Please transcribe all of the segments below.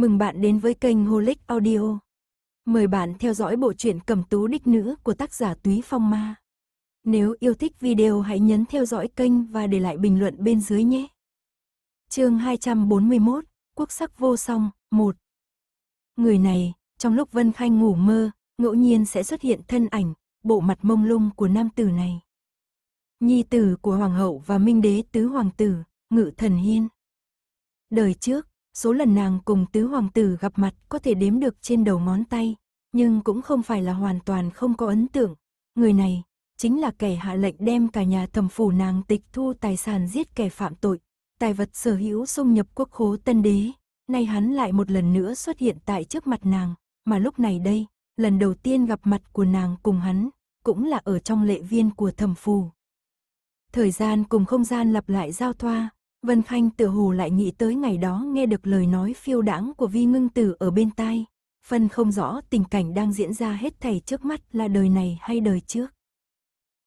Mừng bạn đến với kênh Holic Audio. Mời bạn theo dõi bộ truyện Cẩm tú đích nữ của tác giả Túy Phong Ma. Nếu yêu thích video hãy nhấn theo dõi kênh và để lại bình luận bên dưới nhé. chương 241, Quốc sắc vô song, 1 Người này, trong lúc Vân Khanh ngủ mơ, ngẫu nhiên sẽ xuất hiện thân ảnh, bộ mặt mông lung của nam tử này. Nhi tử của Hoàng hậu và Minh đế tứ hoàng tử, Ngự Thần Hiên. Đời trước, Số lần nàng cùng tứ hoàng tử gặp mặt có thể đếm được trên đầu ngón tay, nhưng cũng không phải là hoàn toàn không có ấn tượng. Người này, chính là kẻ hạ lệnh đem cả nhà thẩm phủ nàng tịch thu tài sản giết kẻ phạm tội, tài vật sở hữu xung nhập quốc khố tân đế. Nay hắn lại một lần nữa xuất hiện tại trước mặt nàng, mà lúc này đây, lần đầu tiên gặp mặt của nàng cùng hắn, cũng là ở trong lệ viên của thẩm phủ. Thời gian cùng không gian lặp lại giao thoa, Vân Khanh tự hồ lại nghĩ tới ngày đó nghe được lời nói phiêu đãng của vi ngưng tử ở bên tai. Phân không rõ tình cảnh đang diễn ra hết thảy trước mắt là đời này hay đời trước.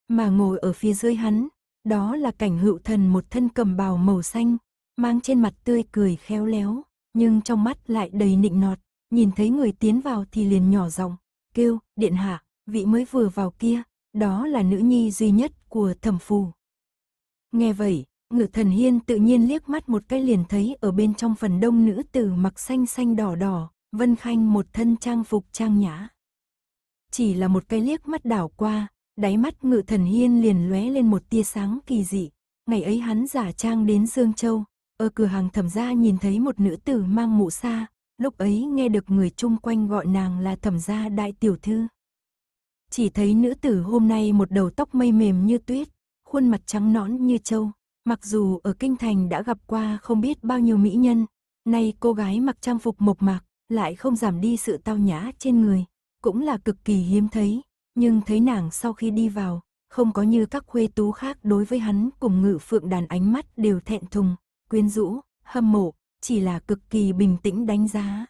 Mà ngồi ở phía dưới hắn, đó là cảnh hữu thần một thân cầm bào màu xanh, mang trên mặt tươi cười khéo léo, nhưng trong mắt lại đầy nịnh nọt, nhìn thấy người tiến vào thì liền nhỏ giọng kêu, điện hạ, vị mới vừa vào kia, đó là nữ nhi duy nhất của thẩm phù. Nghe vậy, Ngự thần hiên tự nhiên liếc mắt một cái liền thấy ở bên trong phần đông nữ tử mặc xanh xanh đỏ đỏ, Vân Khanh một thân trang phục trang nhã. Chỉ là một cái liếc mắt đảo qua, đáy mắt ngự thần hiên liền lóe lên một tia sáng kỳ dị. Ngày ấy hắn giả trang đến Dương Châu, ở cửa hàng thẩm gia nhìn thấy một nữ tử mang mũ sa, lúc ấy nghe được người chung quanh gọi nàng là thẩm gia đại tiểu thư. Chỉ thấy nữ tử hôm nay một đầu tóc mây mềm như tuyết, khuôn mặt trắng nõn như châu, Mặc dù ở kinh thành đã gặp qua không biết bao nhiêu mỹ nhân, nay cô gái mặc trang phục mộc mạc, lại không giảm đi sự tao nhã trên người, cũng là cực kỳ hiếm thấy, nhưng thấy nàng sau khi đi vào, không có như các khuê tú khác đối với hắn cùng ngự phượng đàn ánh mắt đều thẹn thùng, quyến rũ, hâm mộ, chỉ là cực kỳ bình tĩnh đánh giá.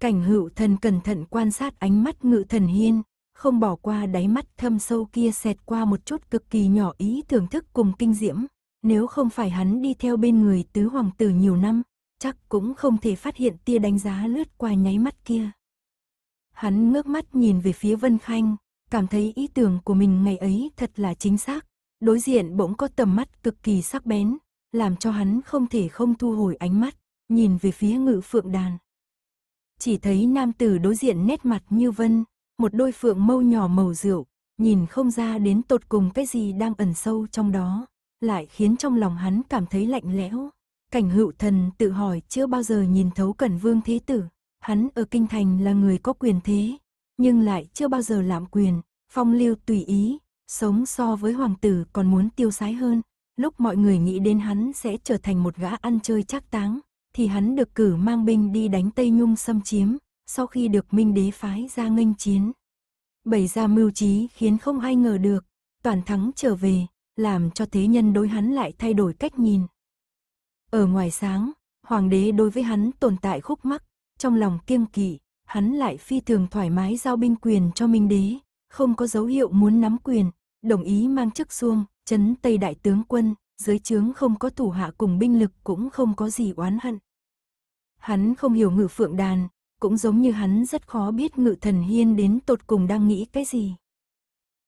Cảnh hữu thần cẩn thận quan sát ánh mắt ngự thần hiên, không bỏ qua đáy mắt thâm sâu kia xẹt qua một chút cực kỳ nhỏ ý thưởng thức cùng kinh diễm, nếu không phải hắn đi theo bên người tứ hoàng tử nhiều năm, chắc cũng không thể phát hiện tia đánh giá lướt qua nháy mắt kia. Hắn ngước mắt nhìn về phía Vân Khanh, cảm thấy ý tưởng của mình ngày ấy thật là chính xác. Đối diện bỗng có tầm mắt cực kỳ sắc bén, làm cho hắn không thể không thu hồi ánh mắt, nhìn về phía ngự phượng đàn. Chỉ thấy nam tử đối diện nét mặt như vân, một đôi phượng mâu nhỏ màu rượu, nhìn không ra đến tột cùng cái gì đang ẩn sâu trong đó lại khiến trong lòng hắn cảm thấy lạnh lẽo. Cảnh hữu thần tự hỏi chưa bao giờ nhìn thấu Cẩn Vương Thế Tử, hắn ở Kinh Thành là người có quyền thế, nhưng lại chưa bao giờ lạm quyền, phong lưu tùy ý, sống so với hoàng tử còn muốn tiêu sái hơn. Lúc mọi người nghĩ đến hắn sẽ trở thành một gã ăn chơi chắc táng, thì hắn được cử mang binh đi đánh Tây Nhung xâm chiếm, sau khi được Minh Đế phái ra nghênh chiến. Bày ra mưu trí khiến không ai ngờ được, toàn thắng trở về, làm cho thế nhân đối hắn lại thay đổi cách nhìn. Ở ngoài sáng, hoàng đế đối với hắn tồn tại khúc mắc, trong lòng kiêng kỵ, hắn lại phi thường thoải mái giao binh quyền cho Minh đế, không có dấu hiệu muốn nắm quyền, đồng ý mang chức xuông, chấn Tây đại tướng quân, dưới trướng không có thủ hạ cùng binh lực cũng không có gì oán hận. Hắn không hiểu ngự phượng đàn, cũng giống như hắn rất khó biết ngự thần hiên đến tột cùng đang nghĩ cái gì.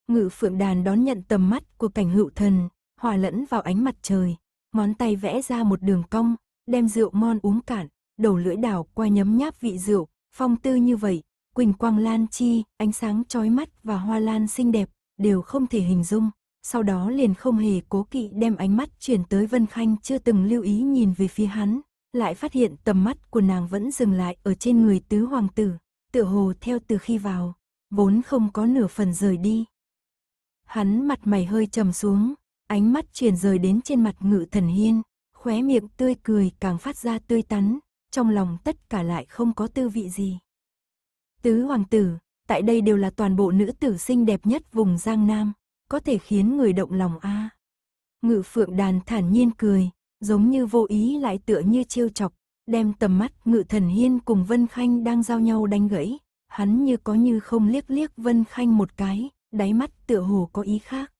Ngự phượng đàn đón nhận tầm mắt của cảnh hữu thần, hòa lẫn vào ánh mặt trời, ngón tay vẽ ra một đường cong, đem rượu mon uống cạn, đầu lưỡi đảo qua nhấm nháp vị rượu, phong tư như vậy, quỳnh quang lan chi, ánh sáng chói mắt và hoa lan xinh đẹp, đều không thể hình dung. Sau đó liền không hề cố kỵ đem ánh mắt chuyển tới Vân Khanh chưa từng lưu ý nhìn về phía hắn, lại phát hiện tầm mắt của nàng vẫn dừng lại ở trên người tứ hoàng tử, tựa hồ theo từ khi vào, vốn không có nửa phần rời đi. Hắn mặt mày hơi trầm xuống, ánh mắt chuyển rời đến trên mặt ngự thần hiên, khóe miệng tươi cười càng phát ra tươi tắn, trong lòng tất cả lại không có tư vị gì. Tứ hoàng tử, tại đây đều là toàn bộ nữ tử xinh đẹp nhất vùng Giang Nam, có thể khiến người động lòng a. Ngự phượng đàn thản nhiên cười, giống như vô ý lại tựa như trêu chọc, đem tầm mắt ngự thần hiên cùng Vân Khanh đang giao nhau đánh gãy, hắn như có như không liếc liếc Vân Khanh một cái, đáy mắt tựa hồ có ý khác.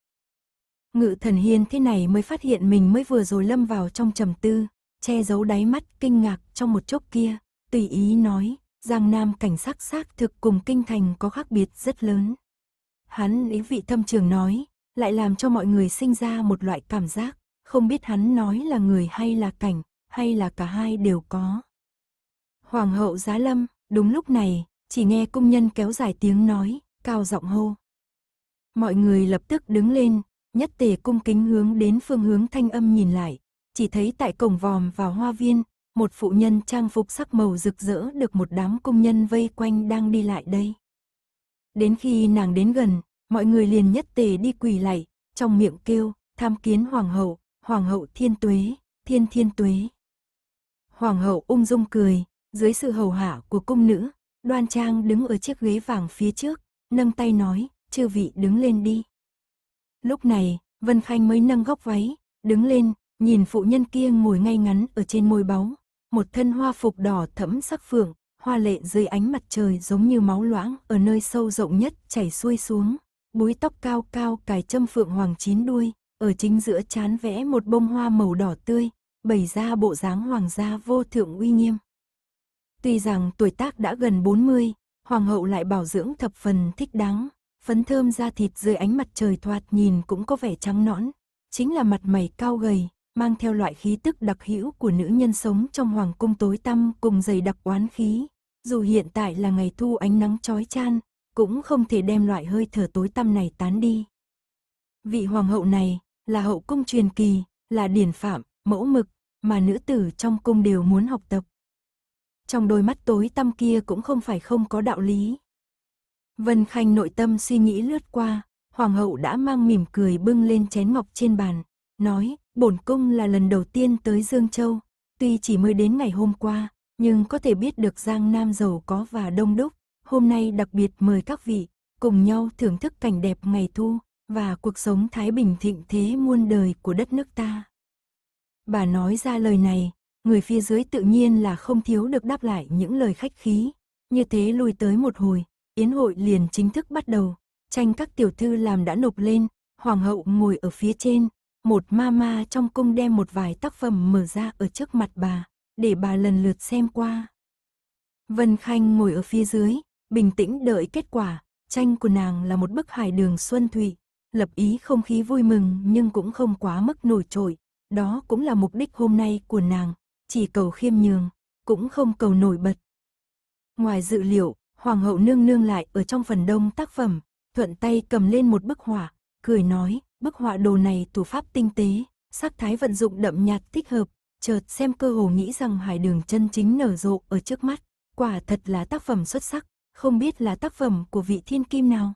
Ngự thần hiên thế này mới phát hiện mình mới vừa rồi lâm vào trong trầm tư, che giấu đáy mắt kinh ngạc trong một chốc kia, tùy ý nói, Giang Nam cảnh sắc xác thực cùng kinh thành có khác biệt rất lớn. Hắn ý vị thâm trường nói, lại làm cho mọi người sinh ra một loại cảm giác, không biết hắn nói là người hay là cảnh, hay là cả hai đều có. Hoàng hậu giá lâm, đúng lúc này, chỉ nghe cung nhân kéo dài tiếng nói, cao giọng hô. Mọi người lập tức đứng lên, nhất tề cung kính hướng đến phương hướng thanh âm nhìn lại, chỉ thấy tại cổng vòm vào hoa viên, một phụ nhân trang phục sắc màu rực rỡ được một đám công nhân vây quanh đang đi lại đây. Đến khi nàng đến gần, mọi người liền nhất tề đi quỳ lạy, trong miệng kêu, tham kiến hoàng hậu, hoàng hậu thiên tuế, thiên thiên tuế. Hoàng hậu ung dung cười, dưới sự hầu hạ của cung nữ, đoan trang đứng ở chiếc ghế vàng phía trước, nâng tay nói, chư vị đứng lên đi. Lúc này, Vân Khanh mới nâng góc váy, đứng lên, nhìn phụ nhân kia ngồi ngay ngắn ở trên môi báu, một thân hoa phục đỏ thẫm sắc phượng, hoa lệ dưới ánh mặt trời giống như máu loãng ở nơi sâu rộng nhất chảy xuôi xuống, búi tóc cao cao cài châm phượng hoàng chín đuôi, ở chính giữa chán vẽ một bông hoa màu đỏ tươi, bày ra bộ dáng hoàng gia vô thượng uy nghiêm. Tuy rằng tuổi tác đã gần 40, hoàng hậu lại bảo dưỡng thập phần thích đáng, phấn thơm da thịt dưới ánh mặt trời thoạt nhìn cũng có vẻ trắng nõn, chính là mặt mày cao gầy, mang theo loại khí tức đặc hữu của nữ nhân sống trong hoàng cung tối tăm cùng dày đặc oán khí. Dù hiện tại là ngày thu ánh nắng chói chan, cũng không thể đem loại hơi thở tối tăm này tán đi. Vị hoàng hậu này là hậu cung truyền kỳ, là điển phạm, mẫu mực, mà nữ tử trong cung đều muốn học tập. Trong đôi mắt tối tăm kia cũng không phải không có đạo lý. Vân Khanh nội tâm suy nghĩ lướt qua, hoàng hậu đã mang mỉm cười bưng lên chén ngọc trên bàn, nói, bổn cung là lần đầu tiên tới Dương Châu, tuy chỉ mới đến ngày hôm qua, nhưng có thể biết được Giang Nam giàu có và đông đúc, hôm nay đặc biệt mời các vị cùng nhau thưởng thức cảnh đẹp ngày thu và cuộc sống thái bình thịnh thế muôn đời của đất nước ta. Bà nói ra lời này, người phía dưới tự nhiên là không thiếu được đáp lại những lời khách khí, như thế lùi tới một hồi, yến hội liền chính thức bắt đầu, tranh các tiểu thư làm đã nộp lên, hoàng hậu ngồi ở phía trên, một ma ma trong cung đem một vài tác phẩm mở ra ở trước mặt bà, để bà lần lượt xem qua. Vân Khanh ngồi ở phía dưới, bình tĩnh đợi kết quả, tranh của nàng là một bức hài đường xuân thủy, lập ý không khí vui mừng nhưng cũng không quá mức nổi trội, đó cũng là mục đích hôm nay của nàng, chỉ cầu khiêm nhường, cũng không cầu nổi bật. Ngoài dự liệu, Hoàng hậu nương nương lại ở trong phần đông tác phẩm, thuận tay cầm lên một bức họa, cười nói, bức họa đồ này thủ pháp tinh tế, sắc thái vận dụng đậm nhạt thích hợp, chợt xem cơ hồ nghĩ rằng hải đường chân chính nở rộ ở trước mắt, quả thật là tác phẩm xuất sắc, không biết là tác phẩm của vị thiên kim nào.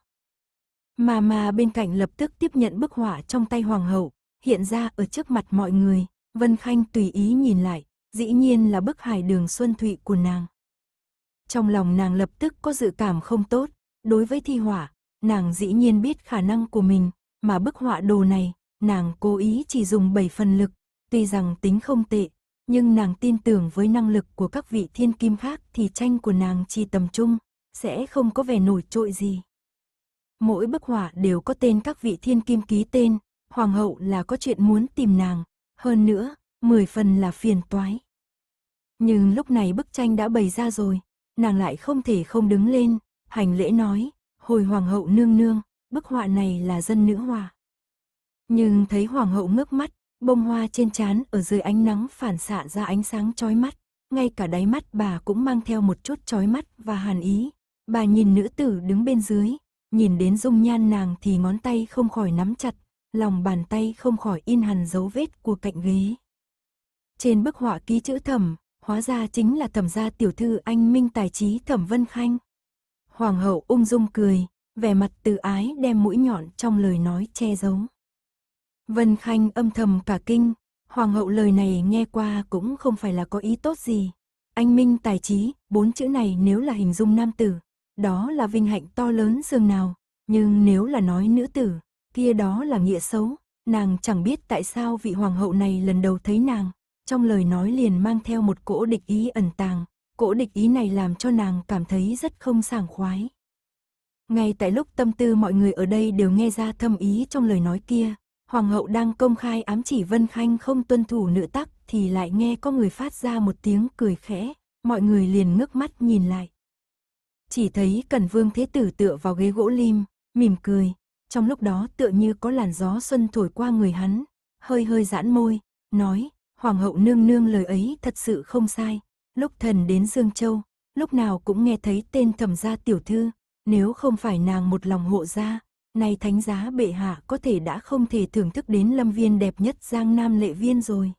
Mà mà bên cạnh lập tức tiếp nhận bức họa trong tay hoàng hậu, hiện ra ở trước mặt mọi người, Vân Khanh tùy ý nhìn lại, dĩ nhiên là bức hải đường xuân thụy của nàng. Trong lòng nàng lập tức có dự cảm không tốt, đối với thi họa, nàng dĩ nhiên biết khả năng của mình, mà bức họa đồ này, nàng cố ý chỉ dùng 7 phần lực, tuy rằng tính không tệ, nhưng nàng tin tưởng với năng lực của các vị thiên kim khác thì tranh của nàng chỉ tầm trung, sẽ không có vẻ nổi trội gì. Mỗi bức họa đều có tên các vị thiên kim ký tên, hoàng hậu là có chuyện muốn tìm nàng, hơn nữa, 10 phần là phiền toái. Nhưng lúc này bức tranh đã bày ra rồi, nàng lại không thể không đứng lên, hành lễ nói, hồi hoàng hậu nương nương, bức họa này là dân nữ hòa. Nhưng thấy hoàng hậu ngước mắt, bông hoa trên trán ở dưới ánh nắng phản xạ ra ánh sáng chói mắt, ngay cả đáy mắt bà cũng mang theo một chút chói mắt và hàn ý. Bà nhìn nữ tử đứng bên dưới, nhìn đến dung nhan nàng thì ngón tay không khỏi nắm chặt, lòng bàn tay không khỏi in hằn dấu vết của cạnh ghế. Trên bức họa ký chữ thầm hóa ra chính là thẩm gia tiểu thư anh minh tài trí thẩm Vân Khanh. Hoàng hậu ung dung cười, vẻ mặt từ ái đem mũi nhọn trong lời nói che giấu. Vân Khanh âm thầm cả kinh, hoàng hậu lời này nghe qua cũng không phải là có ý tốt gì. Anh minh tài trí, bốn chữ này nếu là hình dung nam tử, đó là vinh hạnh to lớn dường nào, nhưng nếu là nói nữ tử, kia đó là nghĩa xấu, nàng chẳng biết tại sao vị hoàng hậu này lần đầu thấy nàng, trong lời nói liền mang theo một cỗ địch ý ẩn tàng, cỗ địch ý này làm cho nàng cảm thấy rất không sảng khoái. Ngay tại lúc tâm tư mọi người ở đây đều nghe ra thâm ý trong lời nói kia, Hoàng hậu đang công khai ám chỉ Vân Khanh không tuân thủ nữ tắc thì lại nghe có người phát ra một tiếng cười khẽ, mọi người liền ngước mắt nhìn lại. Chỉ thấy Cẩn Vương Thế Tử tựa vào ghế gỗ lim, mỉm cười, trong lúc đó tựa như có làn gió xuân thổi qua người hắn, hơi hơi giãn môi, nói, Hoàng hậu nương nương lời ấy thật sự không sai, lúc thần đến Dương Châu, lúc nào cũng nghe thấy tên thẩm gia tiểu thư, nếu không phải nàng một lòng hộ gia, nay thánh giá bệ hạ có thể đã không thể thưởng thức đến lâm viên đẹp nhất Giang Nam lệ viên rồi.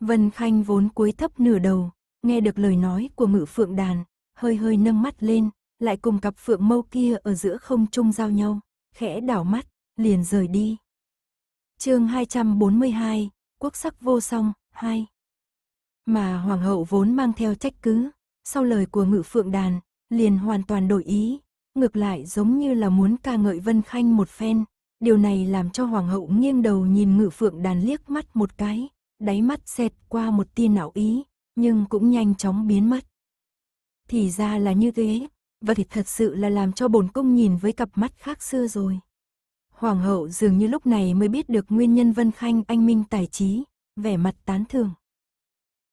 Vân Khanh vốn cúi thấp nửa đầu, nghe được lời nói của ngự phượng đàn, hơi hơi nâng mắt lên, lại cùng cặp phượng mâu kia ở giữa không trung giao nhau, khẽ đảo mắt, liền rời đi. chương 242, Quốc sắc vô song, hai Mà Hoàng hậu vốn mang theo trách cứ, sau lời của ngự phượng đàn, liền hoàn toàn đổi ý, ngược lại giống như là muốn ca ngợi Vân Khanh một phen. Điều này làm cho Hoàng hậu nghiêng đầu nhìn ngự phượng đàn liếc mắt một cái, đáy mắt xẹt qua một tia não ý, nhưng cũng nhanh chóng biến mất. Thì ra là như thế, và thì thật sự là làm cho bổn cung nhìn với cặp mắt khác xưa rồi. Hoàng hậu dường như lúc này mới biết được nguyên nhân Vân Khanh anh minh tài trí, vẻ mặt tán thưởng.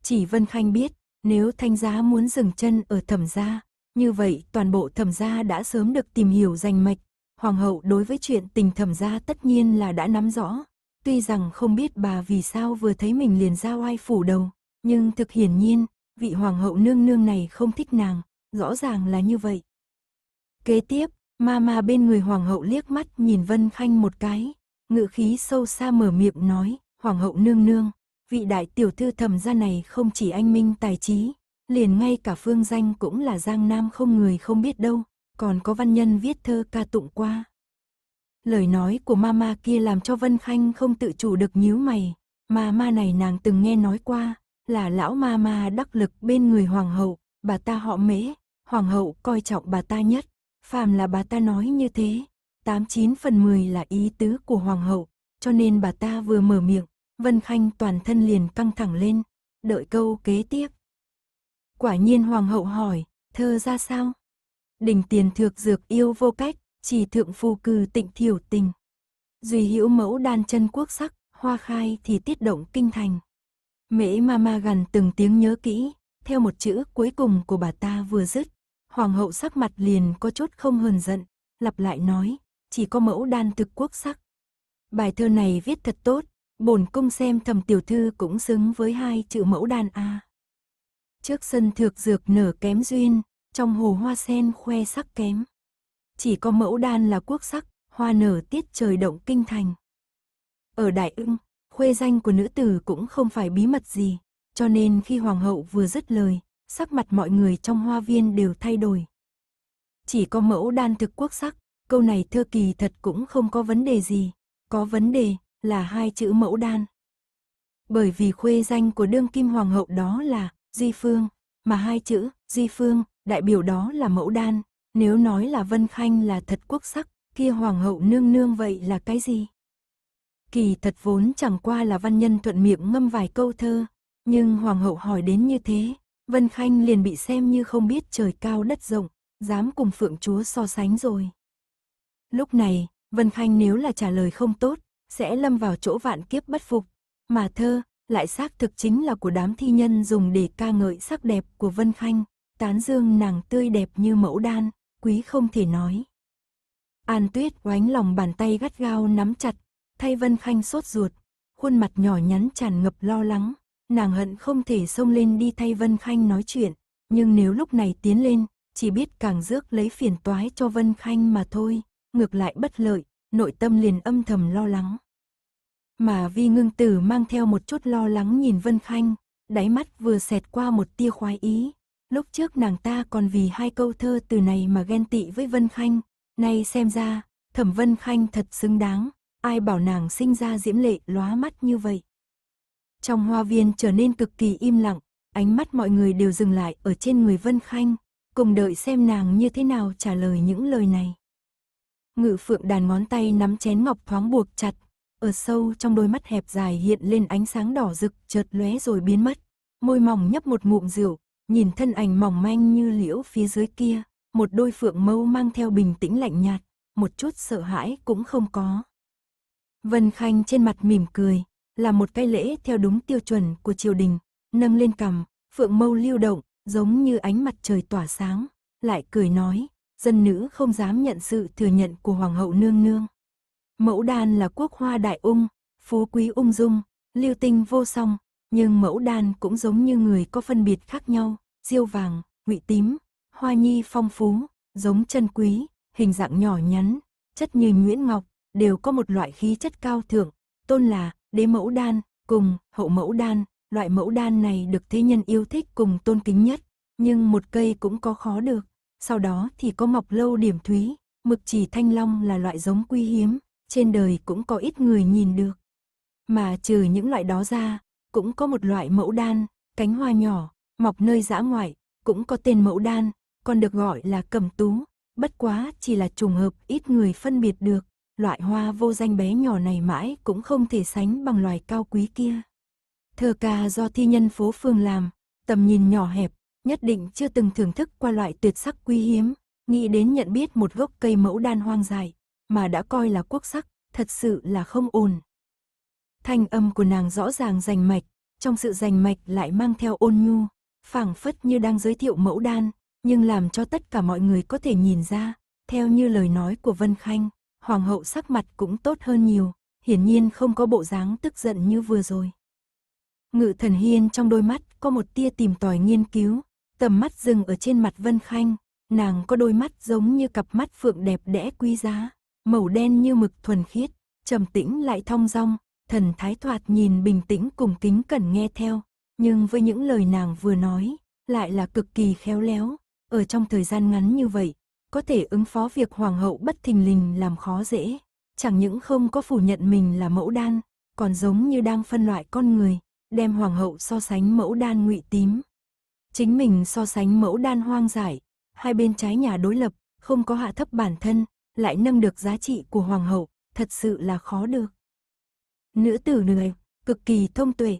Chỉ Vân Khanh biết, nếu thanh giá muốn dừng chân ở thẩm gia, như vậy toàn bộ thẩm gia đã sớm được tìm hiểu danh mạch. Hoàng hậu đối với chuyện tình thẩm gia tất nhiên là đã nắm rõ. Tuy rằng không biết bà vì sao vừa thấy mình liền ra oai phủ đầu, nhưng thực hiển nhiên, vị hoàng hậu nương nương này không thích nàng, rõ ràng là như vậy. Kế tiếp, ma ma bên người hoàng hậu liếc mắt nhìn Vân Khanh một cái, ngự khí sâu xa mở miệng nói, hoàng hậu nương nương, vị đại tiểu thư thẩm gia này không chỉ anh minh tài trí, liền ngay cả phương danh cũng là giang nam không người không biết đâu, còn có văn nhân viết thơ ca tụng qua. Lời nói của mama kia làm cho Vân Khanh không tự chủ được nhíu mày, Mama ma này nàng từng nghe nói qua, là lão ma ma đắc lực bên người hoàng hậu, bà ta họ mễ, hoàng hậu coi trọng bà ta nhất, phàm là bà ta nói như thế, 89 phần 10 là ý tứ của hoàng hậu, cho nên bà ta vừa mở miệng, Vân Khanh toàn thân liền căng thẳng lên, đợi câu kế tiếp. Quả nhiên hoàng hậu hỏi, thơ ra sao? Đỉnh tiền thược dược yêu vô cách, chỉ thượng phù cừ tịnh thiểu tình. Duy hữu mẫu đan chân quốc sắc, hoa khai thì tiết động kinh thành. Mễ ma ma gần từng tiếng nhớ kỹ, theo một chữ cuối cùng của bà ta vừa dứt. Hoàng hậu sắc mặt liền có chút không hờn giận, lặp lại nói, chỉ có mẫu đan thực quốc sắc. Bài thơ này viết thật tốt, bổn cung xem thầm tiểu thư cũng xứng với hai chữ mẫu đan A. Trước sân thược dược nở kém duyên, trong hồ hoa sen khoe sắc kém. Chỉ có mẫu đan là quốc sắc, hoa nở tiết trời động kinh thành. Ở Đại ưng, khuê danh của nữ tử cũng không phải bí mật gì, cho nên khi hoàng hậu vừa dứt lời, sắc mặt mọi người trong hoa viên đều thay đổi. Chỉ có mẫu đan thực quốc sắc, câu này thơ kỳ thật cũng không có vấn đề gì, có vấn đề là hai chữ mẫu đan. Bởi vì khuê danh của đương kim hoàng hậu đó là Di Phương, mà hai chữ Di Phương đại biểu đó là mẫu đan, nếu nói là Vân Khanh là thật quốc sắc, kia hoàng hậu nương nương vậy là cái gì? Kỳ thật vốn chẳng qua là văn nhân thuận miệng ngâm vài câu thơ, nhưng hoàng hậu hỏi đến như thế, Vân Khanh liền bị xem như không biết trời cao đất rộng, dám cùng phượng chúa so sánh rồi. Lúc này, Vân Khanh nếu là trả lời không tốt, sẽ lâm vào chỗ vạn kiếp bất phục, mà thơ lại xác thực chính là của đám thi nhân dùng để ca ngợi sắc đẹp của Vân Khanh, tán dương nàng tươi đẹp như mẫu đan, quý không thể nói. An Tuyết oánh lòng bàn tay gắt gao nắm chặt, thay Vân Khanh sốt ruột, khuôn mặt nhỏ nhắn tràn ngập lo lắng, nàng hận không thể xông lên đi thay Vân Khanh nói chuyện, nhưng nếu lúc này tiến lên, chỉ biết càng rước lấy phiền toái cho Vân Khanh mà thôi, ngược lại bất lợi, nội tâm liền âm thầm lo lắng. Mà Vi Ngưng Tử mang theo một chút lo lắng nhìn Vân Khanh, đáy mắt vừa xẹt qua một tia khoái ý, lúc trước nàng ta còn vì hai câu thơ từ này mà ghen tị với Vân Khanh, nay xem ra, Thẩm Vân Khanh thật xứng đáng, ai bảo nàng sinh ra diễm lệ lóa mắt như vậy. Trong hoa viên trở nên cực kỳ im lặng, ánh mắt mọi người đều dừng lại ở trên người Vân Khanh, cùng đợi xem nàng như thế nào trả lời những lời này. Ngự phượng đàn ngón tay nắm chén ngọc thoáng buộc chặt, ở sâu trong đôi mắt hẹp dài hiện lên ánh sáng đỏ rực chợt lóe rồi biến mất. Môi mỏng nhấp một ngụm rượu, nhìn thân ảnh mỏng manh như liễu phía dưới kia, một đôi phượng mâu mang theo bình tĩnh lạnh nhạt, một chút sợ hãi cũng không có. Vân Khanh trên mặt mỉm cười, là một cái lễ theo đúng tiêu chuẩn của triều đình, nâng lên cằm, phượng mâu lưu động, giống như ánh mặt trời tỏa sáng, lại cười nói, dân nữ không dám nhận sự thừa nhận của Hoàng hậu nương nương. Mẫu đan là quốc hoa đại ung, phú quý ung dung, lưu tinh vô song, nhưng mẫu đan cũng giống như người có phân biệt khác nhau, diêu vàng, ngụy tím, hoa nhi phong phú, giống chân quý, hình dạng nhỏ nhắn, chất như nhuyễn ngọc, đều có một loại khí chất cao thượng, tôn là đế mẫu đan, cùng hậu mẫu đan, loại mẫu đan này được thế nhân yêu thích cùng tôn kính nhất, nhưng một cây cũng có khó được, sau đó thì có mọc lâu điểm thúy, mực chỉ thanh long là loại giống quý hiếm, trên đời cũng có ít người nhìn được. Mà trừ những loại đó ra, cũng có một loại mẫu đan, cánh hoa nhỏ, mọc nơi dã ngoại, cũng có tên mẫu đan, còn được gọi là cẩm tú, bất quá chỉ là trùng hợp ít người phân biệt được, loại hoa vô danh bé nhỏ này mãi cũng không thể sánh bằng loài cao quý kia. Thơ ca do thi nhân phố phương làm, tầm nhìn nhỏ hẹp, nhất định chưa từng thưởng thức qua loại tuyệt sắc quý hiếm, nghĩ đến nhận biết một gốc cây mẫu đan hoang dài, mà đã coi là quốc sắc, thật sự là không ổn. Thanh âm của nàng rõ ràng rành mạch, trong sự rành mạch lại mang theo ôn nhu, phảng phất như đang giới thiệu mẫu đan, nhưng làm cho tất cả mọi người có thể nhìn ra, theo như lời nói của Vân Khanh, hoàng hậu sắc mặt cũng tốt hơn nhiều, hiển nhiên không có bộ dáng tức giận như vừa rồi. Ngự thần hiên trong đôi mắt có một tia tìm tòi nghiên cứu, tầm mắt dừng ở trên mặt Vân Khanh, nàng có đôi mắt giống như cặp mắt phượng đẹp đẽ quý giá, màu đen như mực thuần khiết, trầm tĩnh lại thong dong, thần thái thoạt nhìn bình tĩnh cùng kính cẩn nghe theo, nhưng với những lời nàng vừa nói, lại là cực kỳ khéo léo, ở trong thời gian ngắn như vậy, có thể ứng phó việc hoàng hậu bất thình lình làm khó dễ, chẳng những không có phủ nhận mình là mẫu đan, còn giống như đang phân loại con người, đem hoàng hậu so sánh mẫu đan ngụy tím. Chính mình so sánh mẫu đan hoang giải, hai bên trái nhà đối lập, không có hạ thấp bản thân, lại nâng được giá trị của hoàng hậu, thật sự là khó được. Nữ tử này, cực kỳ thông tuệ.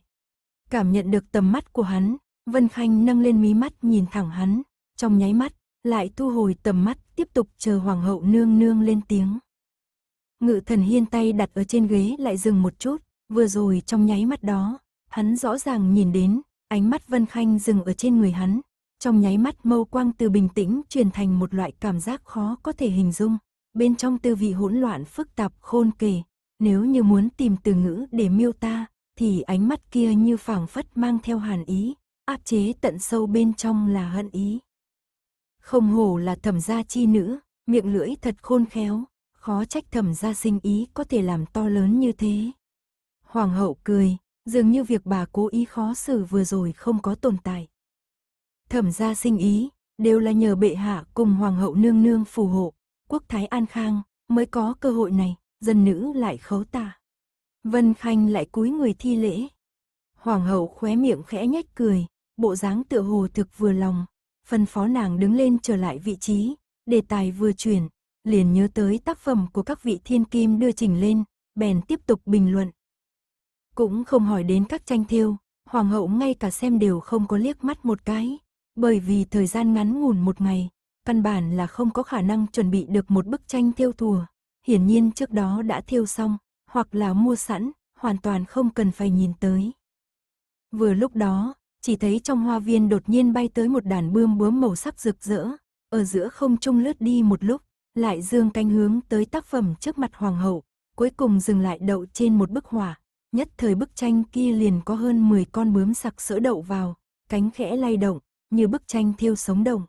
Cảm nhận được tầm mắt của hắn, Vân Khanh nâng lên mí mắt nhìn thẳng hắn, trong nháy mắt, lại thu hồi tầm mắt, tiếp tục chờ hoàng hậu nương nương lên tiếng. Ngự thần hiên tay đặt ở trên ghế lại dừng một chút, vừa rồi trong nháy mắt đó, hắn rõ ràng nhìn đến, ánh mắt Vân Khanh dừng ở trên người hắn, trong nháy mắt mâu quang từ bình tĩnh truyền thành một loại cảm giác khó có thể hình dung, bên trong tư vị hỗn loạn phức tạp khôn kể, nếu như muốn tìm từ ngữ để miêu tả, thì ánh mắt kia như phảng phất mang theo hàn ý, áp chế tận sâu bên trong là hận ý. Không hổ là thẩm gia chi nữ, miệng lưỡi thật khôn khéo, khó trách thẩm gia sinh ý có thể làm to lớn như thế. Hoàng hậu cười, dường như việc bà cố ý khó xử vừa rồi không có tồn tại. Thẩm gia sinh ý, đều là nhờ bệ hạ cùng hoàng hậu nương nương phù hộ, quốc thái an khang, mới có cơ hội này, dân nữ lại khấu tả. Vân Khanh lại cúi người thi lễ. Hoàng hậu khóe miệng khẽ nhếch cười, bộ dáng tựa hồ thực vừa lòng, phân phó nàng đứng lên trở lại vị trí, đề tài vừa chuyển, liền nhớ tới tác phẩm của các vị thiên kim đưa trình lên, bèn tiếp tục bình luận. Cũng không hỏi đến các tranh thiêu, hoàng hậu ngay cả xem đều không có liếc mắt một cái, bởi vì thời gian ngắn ngủn một ngày, căn bản là không có khả năng chuẩn bị được một bức tranh thiêu thùa, hiển nhiên trước đó đã thiêu xong, hoặc là mua sẵn, hoàn toàn không cần phải nhìn tới. Vừa lúc đó, chỉ thấy trong hoa viên đột nhiên bay tới một đàn bươm bướm màu sắc rực rỡ, ở giữa không trung lướt đi một lúc, lại dương canh hướng tới tác phẩm trước mặt hoàng hậu, cuối cùng dừng lại đậu trên một bức hỏa Nhất thời bức tranh kia liền có hơn 10 con bướm sặc sỡ đậu vào, cánh khẽ lay động, như bức tranh thiêu sống động.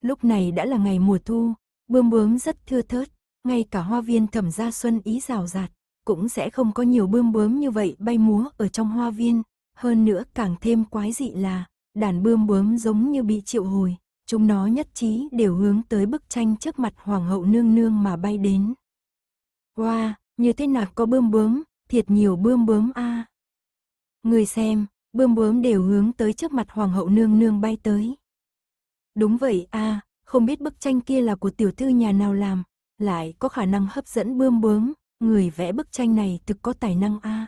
Lúc này đã là ngày mùa thu, bươm bướm rất thưa thớt, ngay cả hoa viên thẩm gia xuân ý rào rạt, cũng sẽ không có nhiều bươm bướm như vậy bay múa ở trong hoa viên, hơn nữa càng thêm quái dị là, đàn bươm bướm giống như bị triệu hồi, chúng nó nhất trí đều hướng tới bức tranh trước mặt hoàng hậu nương nương mà bay đến. Wow, như thế nào có bươm bướm, thiệt nhiều bươm bướm a. Người xem, bươm bướm đều hướng tới trước mặt hoàng hậu nương nương bay tới. Đúng vậy a, không biết bức tranh kia là của tiểu thư nhà nào làm, lại có khả năng hấp dẫn bươm bướm, người vẽ bức tranh này thực có tài năng a.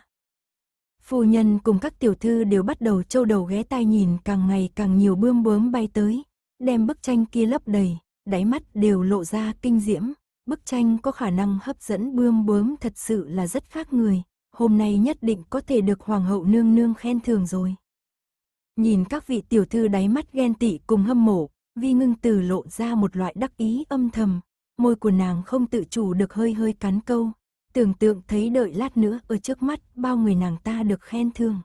Phu nhân cùng các tiểu thư đều bắt đầu trâu đầu ghé tai nhìn càng ngày càng nhiều bươm bướm bay tới, đem bức tranh kia lấp đầy, đáy mắt đều lộ ra kinh diễm. Bức tranh có khả năng hấp dẫn bươm bướm thật sự là rất khác người, hôm nay nhất định có thể được hoàng hậu nương nương khen thưởng rồi. Nhìn các vị tiểu thư đáy mắt ghen tị cùng hâm mộ, vi ngưng từ lộ ra một loại đắc ý âm thầm, môi của nàng không tự chủ được hơi hơi cắn câu, tưởng tượng thấy đợi lát nữa ở trước mắt bao người nàng ta được khen thương.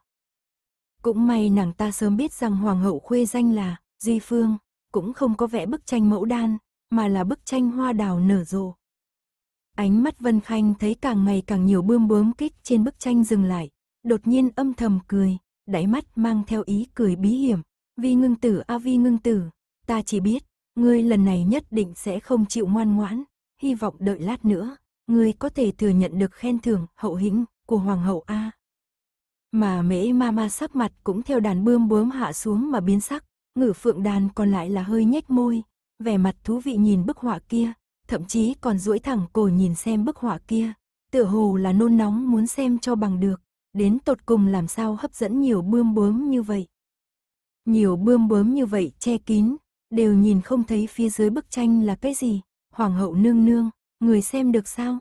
Cũng may nàng ta sớm biết rằng hoàng hậu khuê danh là Di Phương, cũng không có vẽ bức tranh mẫu đan, mà là bức tranh hoa đào nở rộ. Ánh mắt Vân Khanh thấy càng ngày càng nhiều bươm bướm kích trên bức tranh dừng lại, đột nhiên âm thầm cười, đáy mắt mang theo ý cười bí hiểm. Vi ngưng tử a vi ngưng tử, ta chỉ biết, ngươi lần này nhất định sẽ không chịu ngoan ngoãn, hy vọng đợi lát nữa, ngươi có thể thừa nhận được khen thưởng hậu hĩnh của Hoàng hậu A. Mà mễ ma ma sắc mặt cũng theo đàn bươm bướm hạ xuống mà biến sắc, ngử phượng đàn còn lại là hơi nhếch môi, vẻ mặt thú vị nhìn bức họa kia, thậm chí còn duỗi thẳng cổ nhìn xem bức họa kia, tựa hồ là nôn nóng muốn xem cho bằng được, đến tột cùng làm sao hấp dẫn nhiều bươm bướm như vậy. Nhiều bươm bướm như vậy che kín, đều nhìn không thấy phía dưới bức tranh là cái gì, hoàng hậu nương nương, người xem được sao?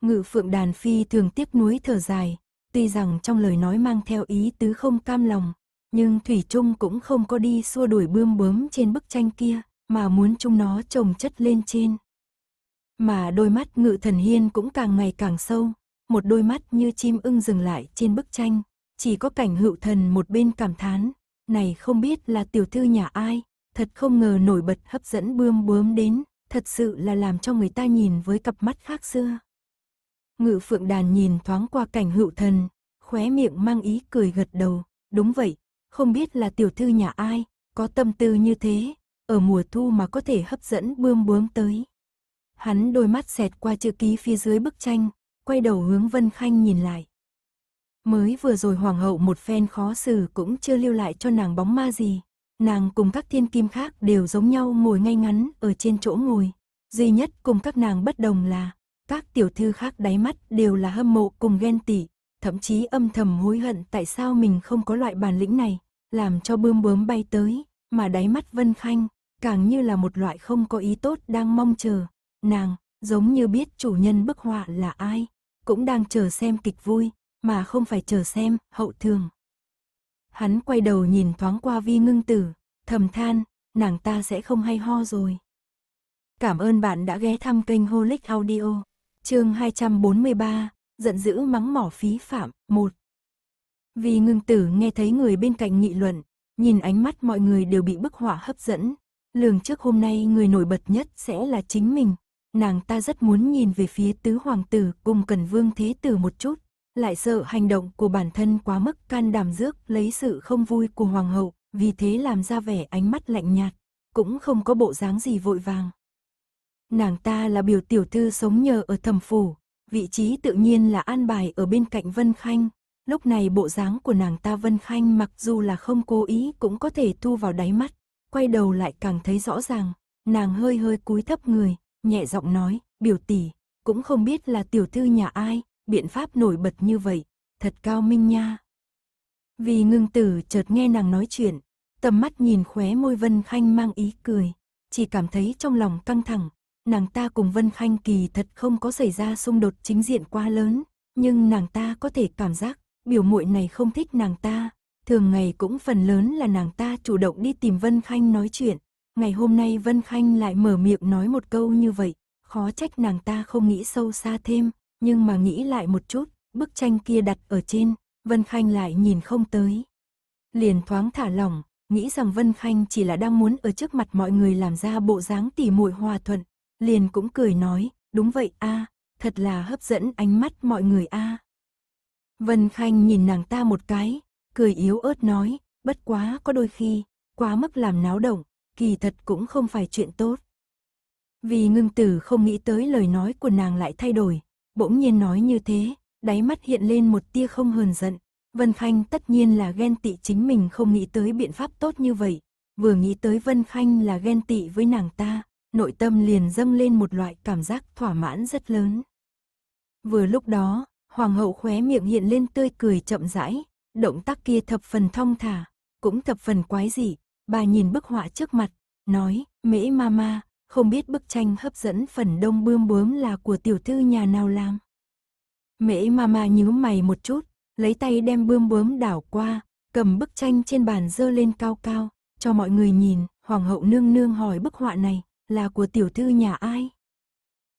Ngự phượng đàn phi thường tiếc nuối thở dài, tuy rằng trong lời nói mang theo ý tứ không cam lòng, nhưng Thủy Trung cũng không có đi xua đuổi bươm bướm trên bức tranh kia, mà muốn chúng nó trồng chất lên trên. Mà đôi mắt ngự thần hiên cũng càng ngày càng sâu, một đôi mắt như chim ưng dừng lại trên bức tranh, chỉ có cảnh hữu thần một bên cảm thán, này không biết là tiểu thư nhà ai, thật không ngờ nổi bật hấp dẫn bươm bướm đến, thật sự là làm cho người ta nhìn với cặp mắt khác xưa. Ngự phượng đàn nhìn thoáng qua cảnh hữu thần, khóe miệng mang ý cười gật đầu, đúng vậy, không biết là tiểu thư nhà ai, có tâm tư như thế, ở mùa thu mà có thể hấp dẫn bươm bướm tới. Hắn đôi mắt xẹt qua chữ ký phía dưới bức tranh, quay đầu hướng Vân Khanh nhìn lại. Mới vừa rồi hoàng hậu một phen khó xử cũng chưa lưu lại cho nàng bóng ma gì. Nàng cùng các thiên kim khác đều giống nhau ngồi ngay ngắn ở trên chỗ ngồi. Duy nhất cùng các nàng bất đồng là, các tiểu thư khác đáy mắt đều là hâm mộ cùng ghen tị, thậm chí âm thầm hối hận tại sao mình không có loại bản lĩnh này, làm cho bươm bướm bay tới, mà đáy mắt Vân Khanh, càng như là một loại không có ý tốt đang mong chờ. Nàng, giống như biết chủ nhân bức họa là ai, cũng đang chờ xem kịch vui, mà không phải chờ xem hậu thường. Hắn quay đầu nhìn thoáng qua vi ngưng tử, thầm than, nàng ta sẽ không hay ho rồi. Cảm ơn bạn đã ghé thăm kênh Holic Audio. chương 243, giận dữ mắng mỏ phí phạm, 1. Vì ngưng tử nghe thấy người bên cạnh nghị luận, nhìn ánh mắt mọi người đều bị bức họa hấp dẫn. Lường trước hôm nay người nổi bật nhất sẽ là chính mình. Nàng ta rất muốn nhìn về phía tứ hoàng tử cùng cần vương thế tử một chút, lại sợ hành động của bản thân quá mức can đảm rước lấy sự không vui của hoàng hậu, vì thế làm ra vẻ ánh mắt lạnh nhạt, cũng không có bộ dáng gì vội vàng. Nàng ta là biểu tiểu thư sống nhờ ở thầm phủ, vị trí tự nhiên là an bài ở bên cạnh Vân Khanh. Lúc này bộ dáng của nàng ta Vân Khanh mặc dù là không cố ý cũng có thể thu vào đáy mắt, quay đầu lại càng thấy rõ ràng, nàng hơi hơi cúi thấp người, nhẹ giọng nói, biểu tỷ, cũng không biết là tiểu thư nhà ai, biện pháp nổi bật như vậy, thật cao minh nha. Vì ngưng tử chợt nghe nàng nói chuyện, tầm mắt nhìn khóe môi Vân Khanh mang ý cười, chỉ cảm thấy trong lòng căng thẳng, nàng ta cùng Vân Khanh kỳ thật không có xảy ra xung đột chính diện quá lớn, nhưng nàng ta có thể cảm giác, biểu muội này không thích nàng ta, thường ngày cũng phần lớn là nàng ta chủ động đi tìm Vân Khanh nói chuyện, ngày hôm nay Vân Khanh lại mở miệng nói một câu như vậy, khó trách nàng ta không nghĩ sâu xa thêm, nhưng mà nghĩ lại một chút, bức tranh kia đặt ở trên, Vân Khanh lại nhìn không tới. Liền thoáng thả lỏng, nghĩ rằng Vân Khanh chỉ là đang muốn ở trước mặt mọi người làm ra bộ dáng tỉ muội hòa thuận, liền cũng cười nói, đúng vậy a, thật là hấp dẫn ánh mắt mọi người a. Vân Khanh nhìn nàng ta một cái, cười yếu ớt nói, bất quá có đôi khi, quá mức làm náo động, kỳ thật cũng không phải chuyện tốt. Vì ngưng tử không nghĩ tới lời nói của nàng lại thay đổi, bỗng nhiên nói như thế, đáy mắt hiện lên một tia không hờn giận. Vân Khanh tất nhiên là ghen tị chính mình không nghĩ tới biện pháp tốt như vậy, vừa nghĩ tới Vân Khanh là ghen tị với nàng ta, nội tâm liền dâng lên một loại cảm giác thỏa mãn rất lớn. Vừa lúc đó, hoàng hậu khóe miệng hiện lên tươi cười chậm rãi, động tác kia thập phần thong thả, cũng thập phần quái dị, bà nhìn bức họa trước mặt, nói, mễ ma không biết bức tranh hấp dẫn phần đông bươm bướm là của tiểu thư nhà nào làm. Mễ mama nhíu mày một chút, lấy tay đem bươm bướm đảo qua, cầm bức tranh trên bàn dơ lên cao cao, cho mọi người nhìn, hoàng hậu nương nương hỏi bức họa này, là của tiểu thư nhà ai?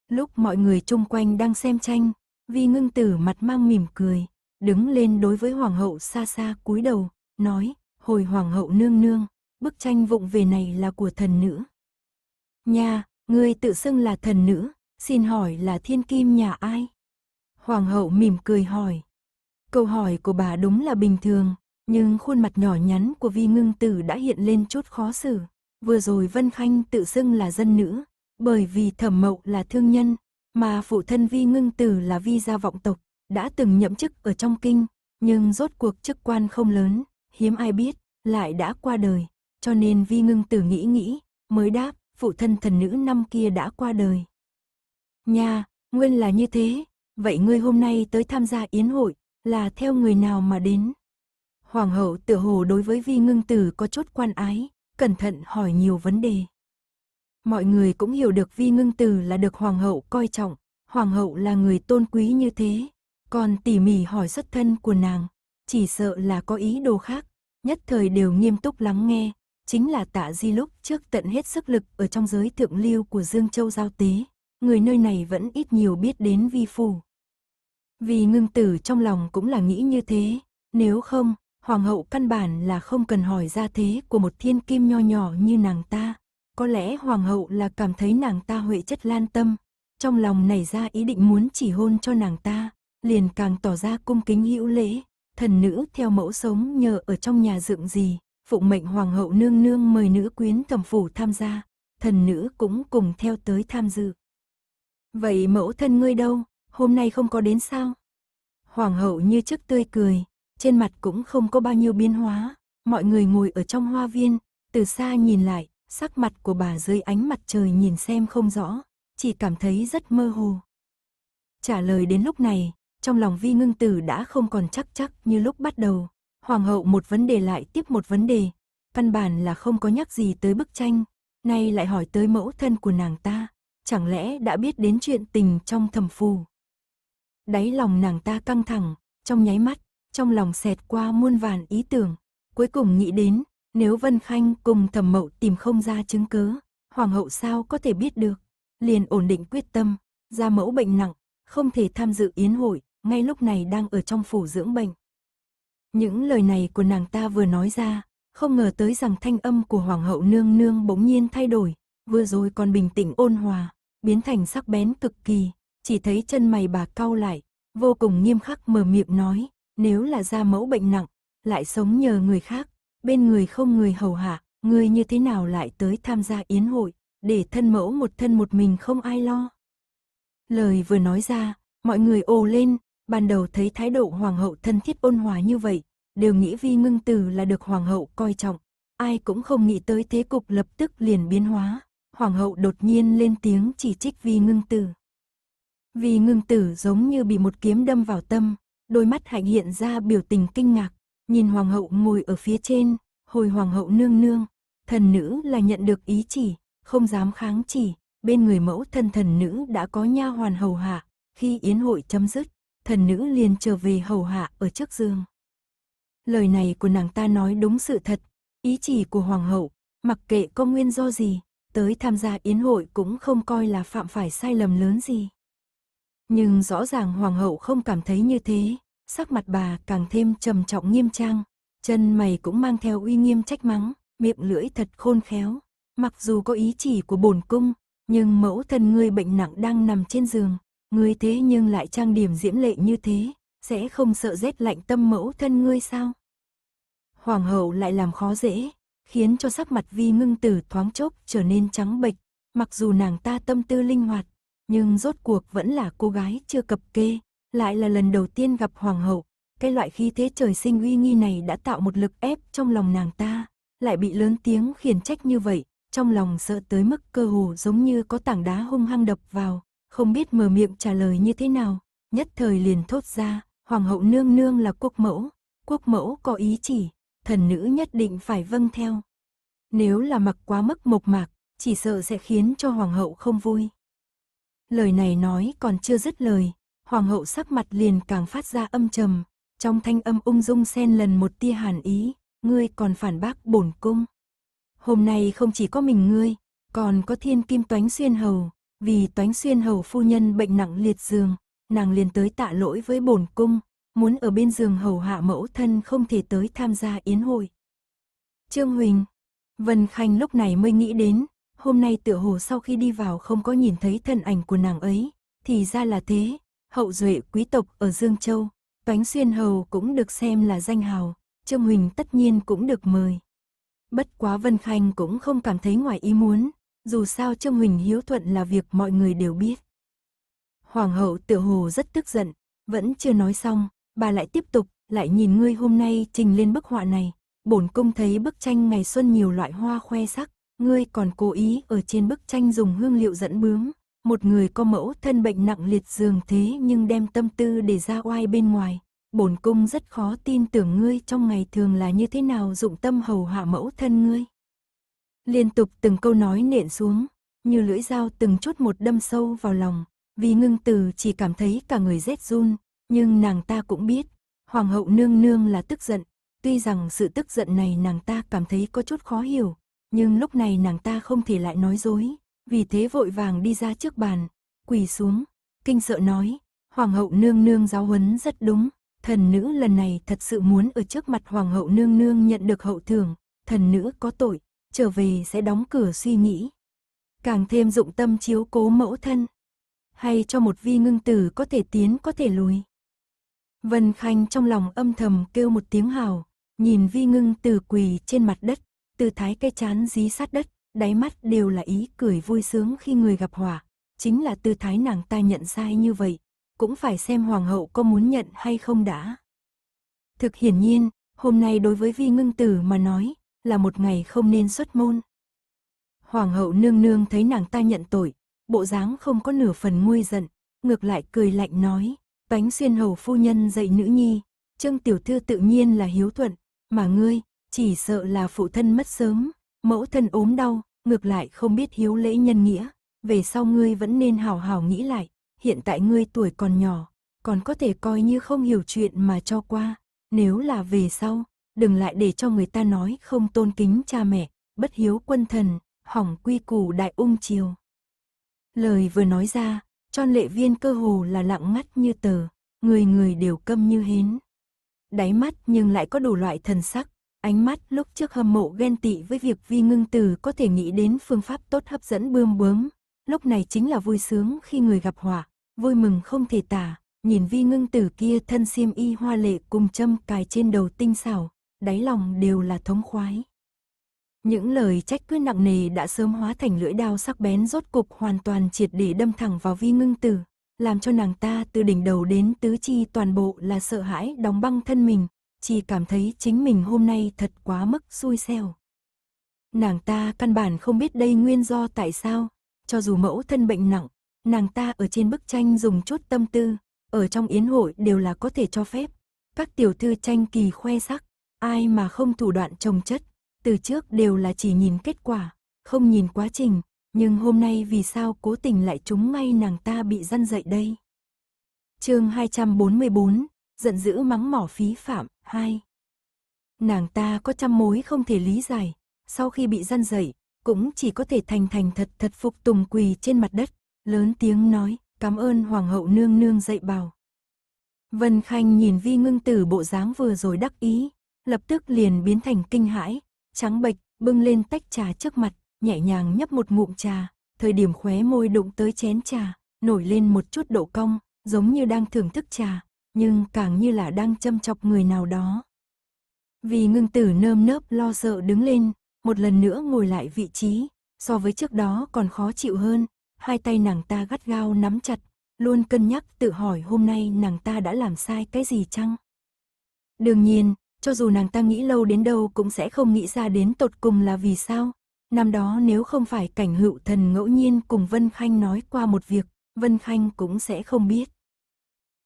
Lúc mọi người chung quanh đang xem tranh, Vi ngưng tử mặt mang mỉm cười, đứng lên đối với hoàng hậu xa xa cúi đầu, nói, hồi hoàng hậu nương nương, bức tranh vụng về này là của thần nữ. Nha, ngươi tự xưng là thần nữ, xin hỏi là thiên kim nhà ai? Hoàng hậu mỉm cười hỏi. Câu hỏi của bà đúng là bình thường, nhưng khuôn mặt nhỏ nhắn của vi ngưng tử đã hiện lên chút khó xử. Vừa rồi Vân Khanh tự xưng là dân nữ, bởi vì thẩm mậu là thương nhân, mà phụ thân vi ngưng tử là vi gia vọng tộc, đã từng nhậm chức ở trong kinh, nhưng rốt cuộc chức quan không lớn, hiếm ai biết, lại đã qua đời, cho nên vi ngưng tử nghĩ nghĩ, mới đáp, phụ thân thần nữ năm kia đã qua đời. Nha, nguyên là như thế, vậy ngươi hôm nay tới tham gia yến hội, là theo người nào mà đến? Hoàng hậu tự hồ đối với vi ngưng tử có chút quan ái, cẩn thận hỏi nhiều vấn đề. Mọi người cũng hiểu được vi ngưng tử là được hoàng hậu coi trọng, hoàng hậu là người tôn quý như thế, còn tỉ mỉ hỏi xuất thân của nàng, chỉ sợ là có ý đồ khác, nhất thời đều nghiêm túc lắng nghe, chính là tạ di lúc trước tận hết sức lực ở trong giới thượng lưu của Dương Châu Giao Tế, người nơi này vẫn ít nhiều biết đến vi phủ. Vì ngưng tử trong lòng cũng là nghĩ như thế, nếu không, hoàng hậu căn bản là không cần hỏi ra thế của một thiên kim nho nhỏ như nàng ta. Có lẽ hoàng hậu là cảm thấy nàng ta huệ chất lan tâm, trong lòng nảy ra ý định muốn chỉ hôn cho nàng ta, liền càng tỏ ra cung kính hữu lễ, thần nữ theo mẫu sống nhờ ở trong nhà dựng gì, phụng mệnh hoàng hậu nương nương mời nữ quyến thẩm phủ tham gia, thần nữ cũng cùng theo tới tham dự. Vậy mẫu thân ngươi đâu, hôm nay không có đến sao? Hoàng hậu như trước tươi cười, trên mặt cũng không có bao nhiêu biến hóa, mọi người ngồi ở trong hoa viên, từ xa nhìn lại, sắc mặt của bà dưới ánh mặt trời nhìn xem không rõ, chỉ cảm thấy rất mơ hồ. Trả lời đến lúc này, trong lòng vi ngưng tử đã không còn chắc chắc như lúc bắt đầu. Hoàng hậu một vấn đề lại tiếp một vấn đề, căn bản là không có nhắc gì tới bức tranh, nay lại hỏi tới mẫu thân của nàng ta, chẳng lẽ đã biết đến chuyện tình trong thầm phù. Đáy lòng nàng ta căng thẳng, trong nháy mắt, trong lòng xẹt qua muôn vàn ý tưởng, cuối cùng nghĩ đến, nếu Vân Khanh cùng thầm mậu tìm không ra chứng cứ, hoàng hậu sao có thể biết được, liền ổn định quyết tâm, ra mẫu bệnh nặng, không thể tham dự yến hội, ngay lúc này đang ở trong phủ dưỡng bệnh. Những lời này của nàng ta vừa nói ra, không ngờ tới rằng thanh âm của hoàng hậu nương nương bỗng nhiên thay đổi, vừa rồi còn bình tĩnh ôn hòa, biến thành sắc bén cực kỳ, chỉ thấy chân mày bà cau lại, vô cùng nghiêm khắc mở miệng nói, nếu là ra mẫu bệnh nặng, lại sống nhờ người khác, bên người không người hầu hạ, người như thế nào lại tới tham gia yến hội, để thân mẫu một thân một mình không ai lo. Lời vừa nói ra, mọi người ồ lên, ban đầu thấy thái độ hoàng hậu thân thiết ôn hòa như vậy, đều nghĩ vi ngưng tử là được hoàng hậu coi trọng, ai cũng không nghĩ tới thế cục lập tức liền biến hóa. Hoàng hậu đột nhiên lên tiếng chỉ trích vi ngưng tử. Vi ngưng tử giống như bị một kiếm đâm vào tâm, đôi mắt hạnh hiện ra biểu tình kinh ngạc, nhìn hoàng hậu ngồi ở phía trên, hồi hoàng hậu nương nương, thần nữ là nhận được ý chỉ, không dám kháng chỉ, bên người mẫu thân thần nữ đã có nha hoàn hầu hạ, khi yến hội chấm dứt, thần nữ liền trở về hầu hạ ở trước giường. Lời này của nàng ta nói đúng sự thật, ý chỉ của hoàng hậu, mặc kệ có nguyên do gì, tới tham gia yến hội cũng không coi là phạm phải sai lầm lớn gì. Nhưng rõ ràng hoàng hậu không cảm thấy như thế, sắc mặt bà càng thêm trầm trọng nghiêm trang, chân mày cũng mang theo uy nghiêm trách mắng, miệng lưỡi thật khôn khéo. Mặc dù có ý chỉ của bổn cung, nhưng mẫu thân ngươi bệnh nặng đang nằm trên giường, ngươi thế nhưng lại trang điểm diễm lệ như thế, sẽ không sợ rét lạnh tâm mẫu thân ngươi sao? Hoàng hậu lại làm khó dễ, khiến cho sắc mặt vi ngưng tử thoáng chốc trở nên trắng bệch, mặc dù nàng ta tâm tư linh hoạt, nhưng rốt cuộc vẫn là cô gái chưa cập kê, lại là lần đầu tiên gặp hoàng hậu, cái loại khí thế trời sinh uy nghi này đã tạo một lực ép trong lòng nàng ta, lại bị lớn tiếng khiển trách như vậy, trong lòng sợ tới mức cơ hồ giống như có tảng đá hung hăng đập vào, không biết mở miệng trả lời như thế nào, nhất thời liền thốt ra, hoàng hậu nương nương là quốc mẫu, quốc mẫu có ý chỉ, thần nữ nhất định phải vâng theo. Nếu là mặc quá mức mộc mạc, chỉ sợ sẽ khiến cho hoàng hậu không vui. Lời này nói còn chưa dứt lời, hoàng hậu sắc mặt liền càng phát ra âm trầm, trong thanh âm ung dung xen lần một tia hàn ý, ngươi còn phản bác bổn cung. Hôm nay không chỉ có mình ngươi, còn có thiên kim toánh xuyên hầu, vì toánh xuyên hầu phu nhân bệnh nặng liệt giường, nàng liền tới tạ lỗi với bổn cung, muốn ở bên giường hầu hạ mẫu thân không thể tới tham gia yến hội. Trương Huỳnh, Vân Khanh lúc này mới nghĩ đến, hôm nay tựa hồ sau khi đi vào không có nhìn thấy thân ảnh của nàng ấy, thì ra là thế, hậu duệ quý tộc ở Dương Châu, Toánh Xuyên Hầu cũng được xem là danh hào, Trương Huỳnh tất nhiên cũng được mời. Bất quá Vân Khanh cũng không cảm thấy ngoài ý muốn, dù sao Trương Huỳnh hiếu thuận là việc mọi người đều biết. Hoàng hậu tựa hồ rất tức giận, vẫn chưa nói xong, bà lại tiếp tục, lại nhìn ngươi hôm nay trình lên bức họa này, bổn cung thấy bức tranh ngày xuân nhiều loại hoa khoe sắc, ngươi còn cố ý ở trên bức tranh dùng hương liệu dẫn bướm, một người có mẫu thân bệnh nặng liệt giường thế nhưng đem tâm tư để ra oai bên ngoài. Bổn cung rất khó tin tưởng ngươi trong ngày thường là như thế nào dụng tâm hầu hạ mẫu thân ngươi. Liên tục từng câu nói nện xuống, như lưỡi dao từng chút một đâm sâu vào lòng, vì ngưng từ chỉ cảm thấy cả người rét run, nhưng nàng ta cũng biết, hoàng hậu nương nương là tức giận, tuy rằng sự tức giận này nàng ta cảm thấy có chút khó hiểu, nhưng lúc này nàng ta không thể lại nói dối, vì thế vội vàng đi ra trước bàn, quỳ xuống, kinh sợ nói, hoàng hậu nương nương giáo huấn rất đúng, thần nữ lần này thật sự muốn ở trước mặt hoàng hậu nương nương nhận được hậu thưởng, thần nữ có tội, trở về sẽ đóng cửa suy nghĩ. Càng thêm dụng tâm chiếu cố mẫu thân, hay cho một vi ngưng tử có thể tiến có thể lùi. Vân Khanh trong lòng âm thầm kêu một tiếng hào, nhìn vi ngưng tử quỳ trên mặt đất, tư thái cây chán dí sát đất, đáy mắt đều là ý cười vui sướng khi người gặp hỏa, chính là tư thái nàng ta nhận sai như vậy, cũng phải xem hoàng hậu có muốn nhận hay không đã. Thực hiển nhiên, hôm nay đối với vi ngưng tử mà nói, là một ngày không nên xuất môn. Hoàng hậu nương nương thấy nàng ta nhận tội, bộ dáng không có nửa phần nguôi giận, ngược lại cười lạnh nói, bánh xuyên hầu phu nhân dạy nữ nhi, trương tiểu thư tự nhiên là hiếu thuận, mà ngươi, chỉ sợ là phụ thân mất sớm, mẫu thân ốm đau, ngược lại không biết hiếu lễ nhân nghĩa, về sau ngươi vẫn nên hào hào nghĩ lại, hiện tại ngươi tuổi còn nhỏ, còn có thể coi như không hiểu chuyện mà cho qua, nếu là về sau, đừng lại để cho người ta nói không tôn kính cha mẹ, bất hiếu quân thần, hỏng quy củ đại ung triều. Lời vừa nói ra, cho lệ viên cơ hồ là lặng ngắt như tờ, người người đều câm như hến. Đáy mắt nhưng lại có đủ loại thần sắc, ánh mắt lúc trước hâm mộ ghen tị với việc vi ngưng từ có thể nghĩ đến phương pháp tốt hấp dẫn bươm bướm, lúc này chính là vui sướng khi người gặp họa, vui mừng không thể tả, nhìn vi ngưng tử kia thân xiêm y hoa lệ cùng châm cài trên đầu tinh xảo, đáy lòng đều là thống khoái. Những lời trách cứ nặng nề đã sớm hóa thành lưỡi đao sắc bén rốt cục hoàn toàn triệt để đâm thẳng vào vi ngưng tử, làm cho nàng ta từ đỉnh đầu đến tứ chi toàn bộ là sợ hãi đóng băng thân mình, chỉ cảm thấy chính mình hôm nay thật quá mức xui xẻo. Nàng ta căn bản không biết đây nguyên do tại sao, cho dù mẫu thân bệnh nặng, nàng ta ở trên bức tranh dùng chút tâm tư, ở trong yến hội đều là có thể cho phép. Các tiểu thư tranh kỳ khoe sắc, ai mà không thủ đoạn trồng chất, từ trước đều là chỉ nhìn kết quả, không nhìn quá trình, nhưng hôm nay vì sao cố tình lại trúng ngay nàng ta bị răn dậy đây. chương 244, giận dữ mắng mỏ phí phạm, 2. Nàng ta có trăm mối không thể lý giải, sau khi bị răn dậy, cũng chỉ có thể thành thành thật thật phục tùng quỳ trên mặt đất, lớn tiếng nói, cảm ơn hoàng hậu nương nương dạy bảo. Vân Khanh nhìn vi ngưng tử bộ dáng vừa rồi đắc ý, lập tức liền biến thành kinh hãi, trắng bệch, bưng lên tách trà trước mặt, nhẹ nhàng nhấp một ngụm trà, thời điểm khóe môi đụng tới chén trà, nổi lên một chút độ cong, giống như đang thưởng thức trà, nhưng càng như là đang châm chọc người nào đó. Vì ngưng tử nơm nớp lo sợ đứng lên, một lần nữa ngồi lại vị trí, so với trước đó còn khó chịu hơn, hai tay nàng ta gắt gao nắm chặt, luôn cân nhắc tự hỏi hôm nay nàng ta đã làm sai cái gì chăng? Đương nhiên, cho dù nàng ta nghĩ lâu đến đâu cũng sẽ không nghĩ ra đến tột cùng là vì sao. Năm đó nếu không phải cảnh hữu thần ngẫu nhiên cùng Vân Khanh nói qua một việc, Vân Khanh cũng sẽ không biết.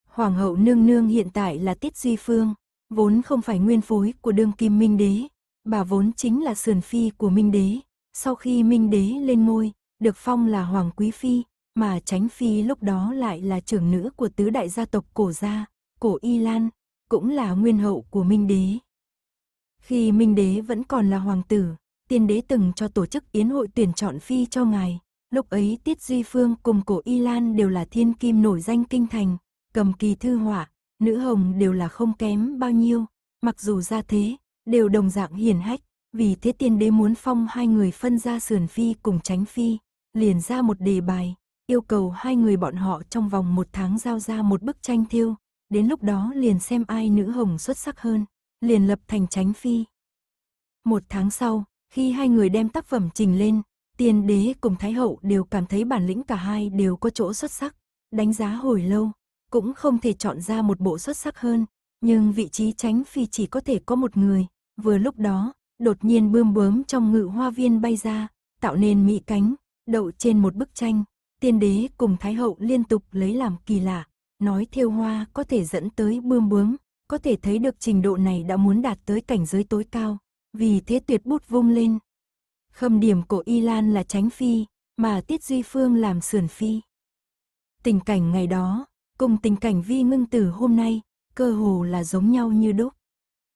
Hoàng hậu nương nương hiện tại là Tiết Duy Phương, vốn không phải nguyên phối của đương kim minh đế, bà vốn chính là sườn phi của minh đế. Sau khi minh đế lên ngôi, được phong là Hoàng Quý Phi, mà Tránh Phi lúc đó lại là trưởng nữ của tứ đại gia tộc cổ gia, cổ Y Lan, cũng là nguyên hậu của Minh Đế. Khi Minh Đế vẫn còn là hoàng tử, tiên đế từng cho tổ chức yến hội tuyển chọn phi cho ngài. Lúc ấy Tiết Duy Phương cùng cổ Y Lan đều là thiên kim nổi danh kinh thành, cầm kỳ thư họa, nữ hồng đều là không kém bao nhiêu, mặc dù ra thế, đều đồng dạng hiền hách, vì thế tiên đế muốn phong hai người phân ra sườn phi cùng tránh phi, liền ra một đề bài, yêu cầu hai người bọn họ trong vòng một tháng giao ra một bức tranh thiêu, đến lúc đó liền xem ai nữ hồng xuất sắc hơn, liền lập thành tránh phi. Một tháng sau, khi hai người đem tác phẩm trình lên, tiên đế cùng thái hậu đều cảm thấy bản lĩnh cả hai đều có chỗ xuất sắc, đánh giá hồi lâu, cũng không thể chọn ra một bộ xuất sắc hơn, nhưng vị trí tránh phi chỉ có thể có một người, vừa lúc đó, đột nhiên bươm bướm trong ngự hoa viên bay ra, tạo nên mỹ cánh, đậu trên một bức tranh, tiên đế cùng thái hậu liên tục lấy làm kỳ lạ, nói thiêu hoa có thể dẫn tới bươm bướm, có thể thấy được trình độ này đã muốn đạt tới cảnh giới tối cao, vì thế tuyệt bút vung lên. Khâm điểm của Y Lan là tránh phi, mà Tiết Duy Phương làm sườn phi. Tình cảnh ngày đó, cùng tình cảnh vi ngưng tử hôm nay, cơ hồ là giống nhau như đúc.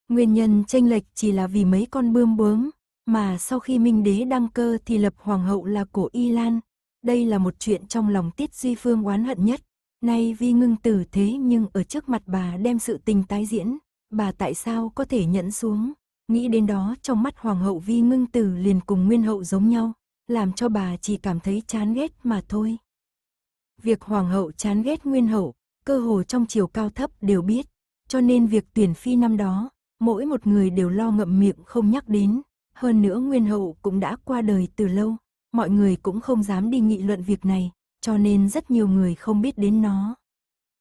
Nguyên nhân tranh lệch chỉ là vì mấy con bươm bướm, mà sau khi Minh Đế đăng cơ thì lập hoàng hậu là cổ Y Lan. Đây là một chuyện trong lòng Tiết Duy Phương oán hận nhất. Nay vi ngưng tử thế nhưng ở trước mặt bà đem sự tình tái diễn, bà tại sao có thể nhẫn xuống. Nghĩ đến đó trong mắt hoàng hậu vi ngưng tử liền cùng nguyên hậu giống nhau, làm cho bà chỉ cảm thấy chán ghét mà thôi. Việc hoàng hậu chán ghét nguyên hậu, cơ hồ trong chiều cao thấp đều biết, cho nên việc tuyển phi năm đó, mỗi một người đều lo ngậm miệng không nhắc đến. Hơn nữa nguyên hậu cũng đã qua đời từ lâu, mọi người cũng không dám đi nghị luận việc này, cho nên rất nhiều người không biết đến nó.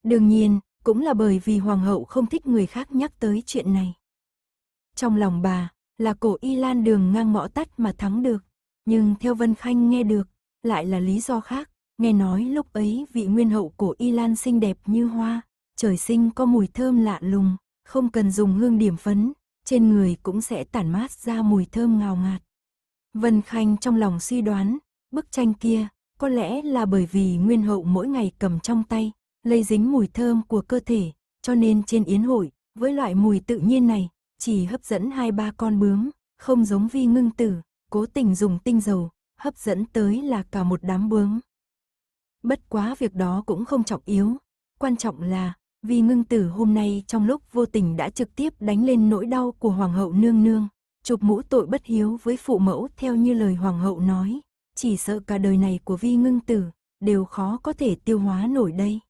Đương nhiên, cũng là bởi vì hoàng hậu không thích người khác nhắc tới chuyện này. Trong lòng bà, là cổ y lan đường ngang ngõ tắt mà thắng được, nhưng theo Vân Khanh nghe được, lại là lý do khác, nghe nói lúc ấy vị nguyên hậu cổ y lan xinh đẹp như hoa, trời sinh có mùi thơm lạ lùng, không cần dùng hương điểm phấn, trên người cũng sẽ tản mát ra mùi thơm ngào ngạt. Vân Khanh trong lòng suy đoán, bức tranh kia, có lẽ là bởi vì nguyên hậu mỗi ngày cầm trong tay, lây dính mùi thơm của cơ thể, cho nên trên yến hội, với loại mùi tự nhiên này, chỉ hấp dẫn hai ba con bướm, không giống vi ngưng tử, cố tình dùng tinh dầu, hấp dẫn tới là cả một đám bướm. Bất quá việc đó cũng không trọng yếu, quan trọng là, vì ngưng tử hôm nay trong lúc vô tình đã trực tiếp đánh lên nỗi đau của Hoàng hậu nương nương, chụp mũ tội bất hiếu với phụ mẫu theo như lời Hoàng hậu nói, chỉ sợ cả đời này của vi ngưng tử, đều khó có thể tiêu hóa nổi đây.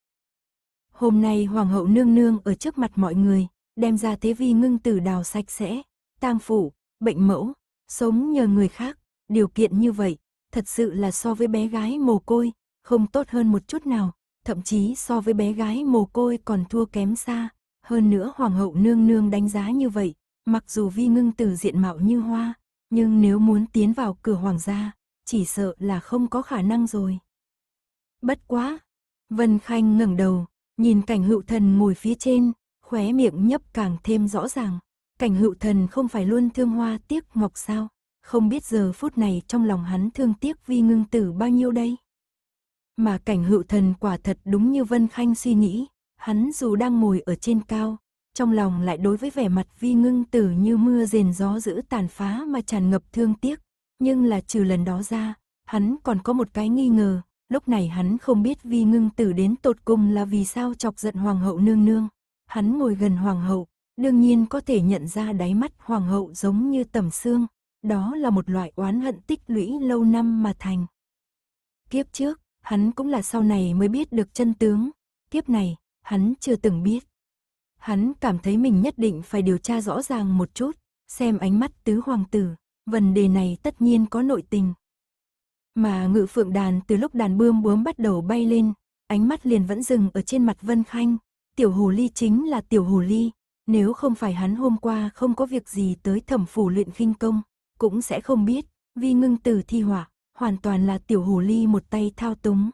Hôm nay Hoàng hậu nương nương ở trước mặt mọi người, đem ra thế vi ngưng tử đào sạch sẽ, tang phủ, bệnh mẫu, sống nhờ người khác, điều kiện như vậy, thật sự là so với bé gái mồ côi, không tốt hơn một chút nào, thậm chí so với bé gái mồ côi còn thua kém xa. Hơn nữa hoàng hậu nương nương đánh giá như vậy, mặc dù vi ngưng tử diện mạo như hoa, nhưng nếu muốn tiến vào cửa hoàng gia, chỉ sợ là không có khả năng rồi. Bất quá, Vân Khanh ngẩng đầu, nhìn cảnh hữu thần ngồi phía trên, khóe miệng nhấp càng thêm rõ ràng. Cảnh hữu thần không phải luôn thương hoa tiếc ngọc sao, không biết giờ phút này trong lòng hắn thương tiếc vi ngưng tử bao nhiêu đây. Mà cảnh hữu thần quả thật đúng như Vân Khanh suy nghĩ, hắn dù đang ngồi ở trên cao, trong lòng lại đối với vẻ mặt vi ngưng tử như mưa rền gió giữ tàn phá mà tràn ngập thương tiếc. Nhưng là trừ lần đó ra, hắn còn có một cái nghi ngờ, lúc này hắn không biết vi ngưng tử đến tột cùng là vì sao chọc giận hoàng hậu nương nương. Hắn ngồi gần hoàng hậu, đương nhiên có thể nhận ra đáy mắt hoàng hậu giống như tầm xương, đó là một loại oán hận tích lũy lâu năm mà thành. Kiếp trước, hắn cũng là sau này mới biết được chân tướng, kiếp này, hắn chưa từng biết. Hắn cảm thấy mình nhất định phải điều tra rõ ràng một chút, xem ánh mắt tứ hoàng tử, vấn đề này tất nhiên có nội tình. Mà ngự phượng đàn từ lúc đàn bươm bướm bắt đầu bay lên, ánh mắt liền vẫn dừng ở trên mặt Vân Khanh, tiểu hồ ly chính là tiểu hồ ly, nếu không phải hắn hôm qua không có việc gì tới thẩm phủ luyện khinh công, cũng sẽ không biết, vì ngưng tử thi hỏa, hoàn toàn là tiểu hồ ly một tay thao túng.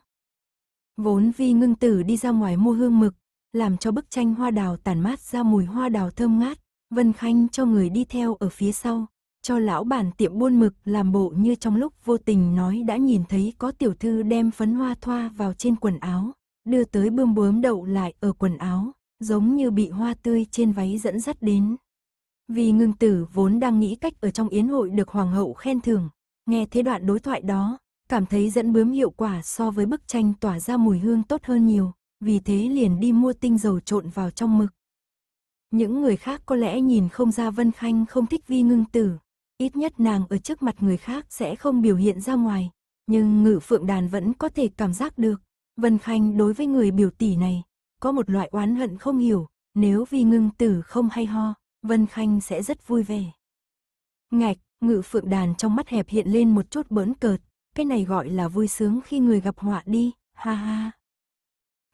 Vốn vi ngưng tử đi ra ngoài mua hương mực, làm cho bức tranh hoa đào tản mát ra mùi hoa đào thơm ngát, Vân Khanh cho người đi theo ở phía sau, cho lão bản tiệm buôn mực làm bộ như trong lúc vô tình nói đã nhìn thấy có tiểu thư đem phấn hoa thoa vào trên quần áo, đưa tới bươm bướm đậu lại ở quần áo, giống như bị hoa tươi trên váy dẫn dắt đến. Vì ngưng tử vốn đang nghĩ cách ở trong yến hội được hoàng hậu khen thưởng, nghe thế đoạn đối thoại đó, cảm thấy dẫn bướm hiệu quả so với bức tranh tỏa ra mùi hương tốt hơn nhiều, vì thế liền đi mua tinh dầu trộn vào trong mực. Những người khác có lẽ nhìn không ra Vân Khanh không thích vi ngưng tử, ít nhất nàng ở trước mặt người khác sẽ không biểu hiện ra ngoài, nhưng ngự phượng đàn vẫn có thể cảm giác được. Vân Khanh đối với người biểu tỷ này, có một loại oán hận không hiểu, nếu vi ngưng tử không hay ho, Vân Khanh sẽ rất vui vẻ. Ngạch, ngự phượng đàn trong mắt hẹp hiện lên một chút bỡn cợt, cái này gọi là vui sướng khi người gặp họa đi, ha ha.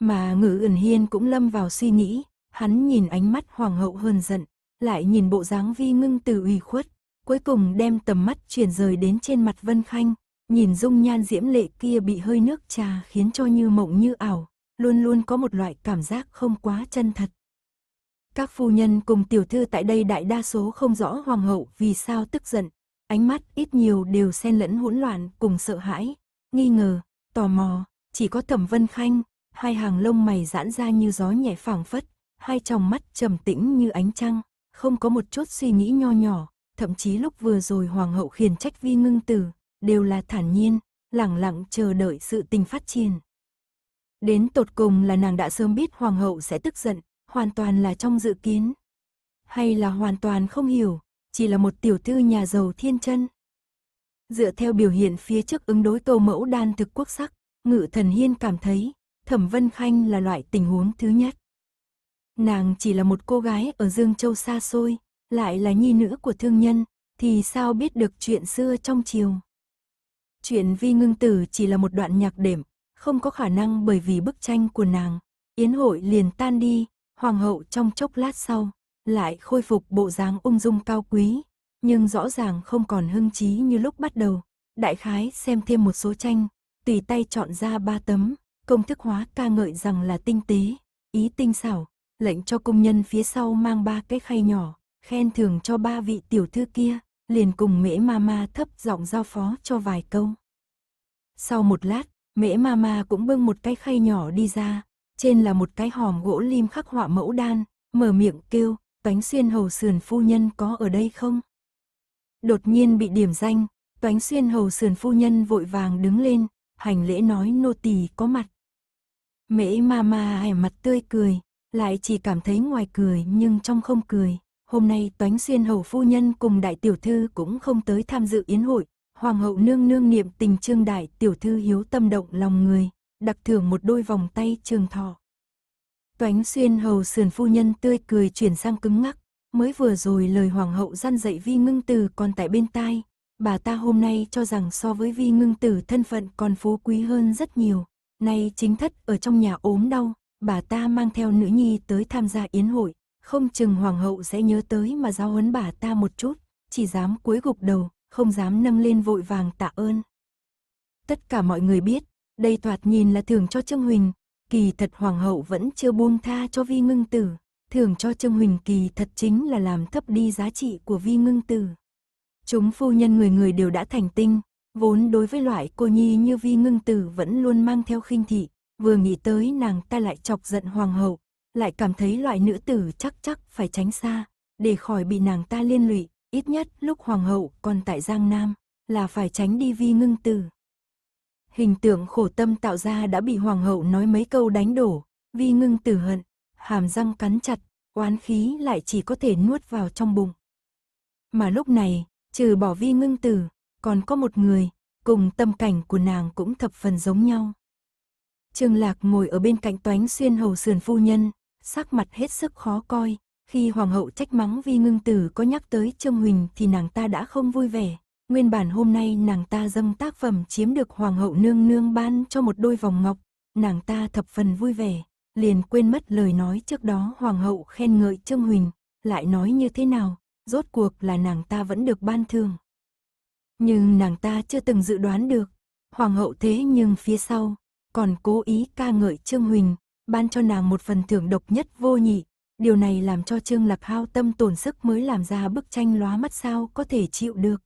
Mà ngự ẩn hiên cũng lâm vào suy nghĩ, hắn nhìn ánh mắt hoàng hậu hơn giận, lại nhìn bộ dáng vi ngưng từ ủy khuất, cuối cùng đem tầm mắt chuyển rời đến trên mặt Vân Khanh, nhìn dung nhan diễm lệ kia bị hơi nước trà khiến cho như mộng như ảo, luôn luôn có một loại cảm giác không quá chân thật. Các phu nhân cùng tiểu thư tại đây đại đa số không rõ hoàng hậu vì sao tức giận, ánh mắt ít nhiều đều xen lẫn hỗn loạn cùng sợ hãi, nghi ngờ, tò mò, chỉ có Thẩm Vân Khanh, hai hàng lông mày giãn ra như gió nhẹ phảng phất, hai tròng mắt trầm tĩnh như ánh trăng, không có một chút suy nghĩ nho nhỏ, thậm chí lúc vừa rồi hoàng hậu khiển trách vi ngưng tử, đều là thản nhiên, lặng lặng chờ đợi sự tình phát triển. Đến tột cùng là nàng đã sớm biết hoàng hậu sẽ tức giận, hoàn toàn là trong dự kiến. Hay là hoàn toàn không hiểu, chỉ là một tiểu thư nhà giàu thiên chân. Dựa theo biểu hiện phía trước ứng đối tô mẫu đan thực quốc sắc, ngự thần hiên cảm thấy, thẩm vân khanh là loại tình huống thứ nhất. Nàng chỉ là một cô gái ở Dương Châu xa xôi, lại là nhi nữ của thương nhân, thì sao biết được chuyện xưa trong chiều. Chuyện vi ngưng tử chỉ là một đoạn nhạc đệm, không có khả năng bởi vì bức tranh của nàng. Yến hội liền tan đi, hoàng hậu trong chốc lát sau, lại khôi phục bộ dáng ung dung cao quý, nhưng rõ ràng không còn hưng trí như lúc bắt đầu. Đại khái xem thêm một số tranh, tùy tay chọn ra ba tấm, công thức hóa ca ngợi rằng là tinh tế, ý tinh xảo, lệnh cho công nhân phía sau mang ba cái khay nhỏ, khen thưởng cho ba vị tiểu thư kia, liền cùng mễ mama thấp giọng giao phó cho vài câu. Sau một lát, mễ mama cũng bưng một cái khay nhỏ đi ra, trên là một cái hòm gỗ lim khắc họa mẫu đan, mở miệng kêu, Toánh Xuyên Hầu Sườn Phu Nhân có ở đây không? Đột nhiên bị điểm danh, Toánh Xuyên Hầu Sườn Phu Nhân vội vàng đứng lên, hành lễ nói nô tỳ có mặt. Mễ ma ma hẻ mặt tươi cười, lại chỉ cảm thấy ngoài cười nhưng trong không cười. Hôm nay Toánh Xuyên Hầu Phu Nhân cùng Đại Tiểu Thư cũng không tới tham dự yến hội. Hoàng hậu nương nương niệm tình trương Đại Tiểu Thư hiếu tâm động lòng người, đặc thưởng một đôi vòng tay trường thọ. Toánh xuyên hầu sườn phu nhân tươi cười chuyển sang cứng ngắc, mới vừa rồi lời hoàng hậu gian dạy vi ngưng tử còn tại bên tai, bà ta hôm nay cho rằng so với vi ngưng tử thân phận còn phú quý hơn rất nhiều, nay chính thất ở trong nhà ốm đau, bà ta mang theo nữ nhi tới tham gia yến hội, không chừng hoàng hậu sẽ nhớ tới mà giáo huấn bà ta một chút, chỉ dám cúi gục đầu, không dám nâng lên vội vàng tạ ơn. Tất cả mọi người biết, đây thoạt nhìn là thưởng cho Trương Huỳnh, kỳ thật hoàng hậu vẫn chưa buông tha cho vi ngưng tử, thưởng cho Trương Huỳnh kỳ thật chính là làm thấp đi giá trị của vi ngưng tử. Chúng phu nhân người người đều đã thành tinh, vốn đối với loại cô nhi như vi ngưng tử vẫn luôn mang theo khinh thị, vừa nghĩ tới nàng ta lại chọc giận hoàng hậu, lại cảm thấy loại nữ tử chắc chắc phải tránh xa, để khỏi bị nàng ta liên lụy, ít nhất lúc hoàng hậu còn tại Giang Nam, là phải tránh đi vi ngưng tử. Hình tượng khổ tâm tạo ra đã bị hoàng hậu nói mấy câu đánh đổ, vi ngưng tử hận, hàm răng cắn chặt, oán khí lại chỉ có thể nuốt vào trong bụng. Mà lúc này, trừ bỏ vi ngưng tử, còn có một người, cùng tâm cảnh của nàng cũng thập phần giống nhau. Trương Lạc ngồi ở bên cạnh toánh xuyên hầu sườn phu nhân, sắc mặt hết sức khó coi, khi hoàng hậu trách mắng vi ngưng tử có nhắc tới Trương Huỳnh thì nàng ta đã không vui vẻ, Nguyên bản hôm nay nàng ta dâng tác phẩm chiếm được hoàng hậu nương nương ban cho một đôi vòng ngọc, nàng ta thập phần vui vẻ, liền quên mất lời nói trước đó hoàng hậu khen ngợi Trương Huỳnh, lại nói như thế nào, rốt cuộc là nàng ta vẫn được ban thường. Nhưng nàng ta chưa từng dự đoán được, hoàng hậu thế nhưng phía sau, còn cố ý ca ngợi Trương Huỳnh, ban cho nàng một phần thưởng độc nhất vô nhị. Điều này làm cho Trương Lạc hao tâm tổn sức mới làm ra bức tranh lóa mắt sao có thể chịu được.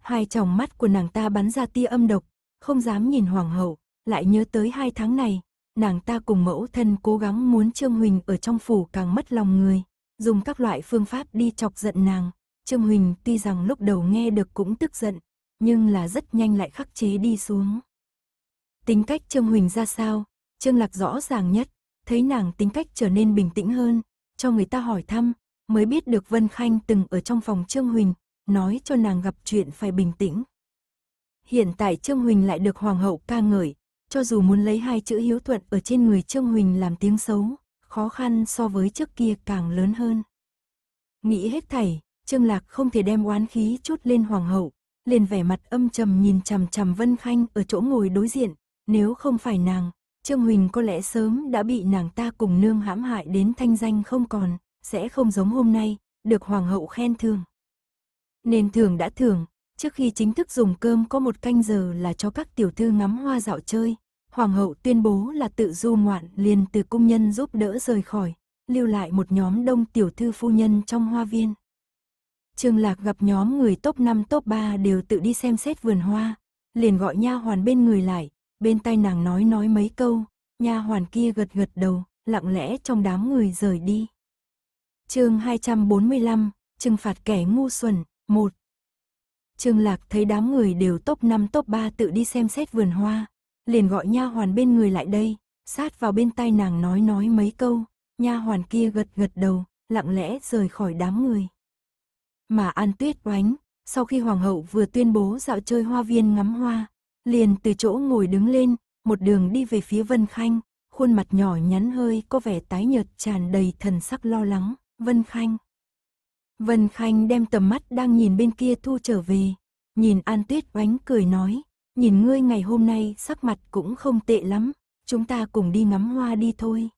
Hai tròng mắt của nàng ta bắn ra tia âm độc, không dám nhìn hoàng hậu, lại nhớ tới hai tháng này, nàng ta cùng mẫu thân cố gắng muốn Trương Huỳnh ở trong phủ càng mất lòng người, dùng các loại phương pháp đi chọc giận nàng. Trương Huỳnh tuy rằng lúc đầu nghe được cũng tức giận, nhưng là rất nhanh lại khắc chế đi xuống. Tính cách Trương Huỳnh ra sao, Trương Lạc rõ ràng nhất, thấy nàng tính cách trở nên bình tĩnh hơn, cho người ta hỏi thăm, mới biết được Vân Khanh từng ở trong phòng Trương Huỳnh, nói cho nàng gặp chuyện phải bình tĩnh. Hiện tại Trương Huỳnh lại được Hoàng hậu ca ngợi, cho dù muốn lấy hai chữ hiếu thuận ở trên người Trương Huỳnh làm tiếng xấu, khó khăn so với trước kia càng lớn hơn. Nghĩ hết thảy, Trương Lạc không thể đem oán khí chút lên Hoàng hậu, liền vẻ mặt âm trầm nhìn chằm chằm Vân Khanh ở chỗ ngồi đối diện, nếu không phải nàng, Trương Huỳnh có lẽ sớm đã bị nàng ta cùng nương hãm hại đến thanh danh không còn, sẽ không giống hôm nay, được Hoàng hậu khen thưởng. Nên thường đã thường, trước khi chính thức dùng cơm có một canh giờ là cho các tiểu thư ngắm hoa dạo chơi. Hoàng hậu tuyên bố là tự du ngoạn liền từ cung nhân giúp đỡ rời khỏi, lưu lại một nhóm đông tiểu thư phu nhân trong hoa viên. Trương Lạc gặp nhóm người top 5 top 3 đều tự đi xem xét vườn hoa, liền gọi nha hoàn bên người lại, bên tai nàng nói nói mấy câu, nha hoàn kia gật gật đầu, lặng lẽ trong đám người rời đi. Chương 245, trừng phạt kẻ ngu xuẩn, 1. Trương Lạc thấy đám người đều top 5 top 3 tự đi xem xét vườn hoa, liền gọi nha hoàn bên người lại đây, sát vào bên tai nàng nói nói mấy câu, nha hoàn kia gật gật đầu, lặng lẽ rời khỏi đám người. Mà An Tuyết oánh, sau khi hoàng hậu vừa tuyên bố dạo chơi hoa viên ngắm hoa, liền từ chỗ ngồi đứng lên, một đường đi về phía Vân Khanh, khuôn mặt nhỏ nhắn hơi có vẻ tái nhợt tràn đầy thần sắc lo lắng, Vân Khanh. Vân Khanh đem tầm mắt đang nhìn bên kia thu trở về, nhìn An Tuyết oánh cười nói, nhìn ngươi ngày hôm nay sắc mặt cũng không tệ lắm, chúng ta cùng đi ngắm hoa đi thôi.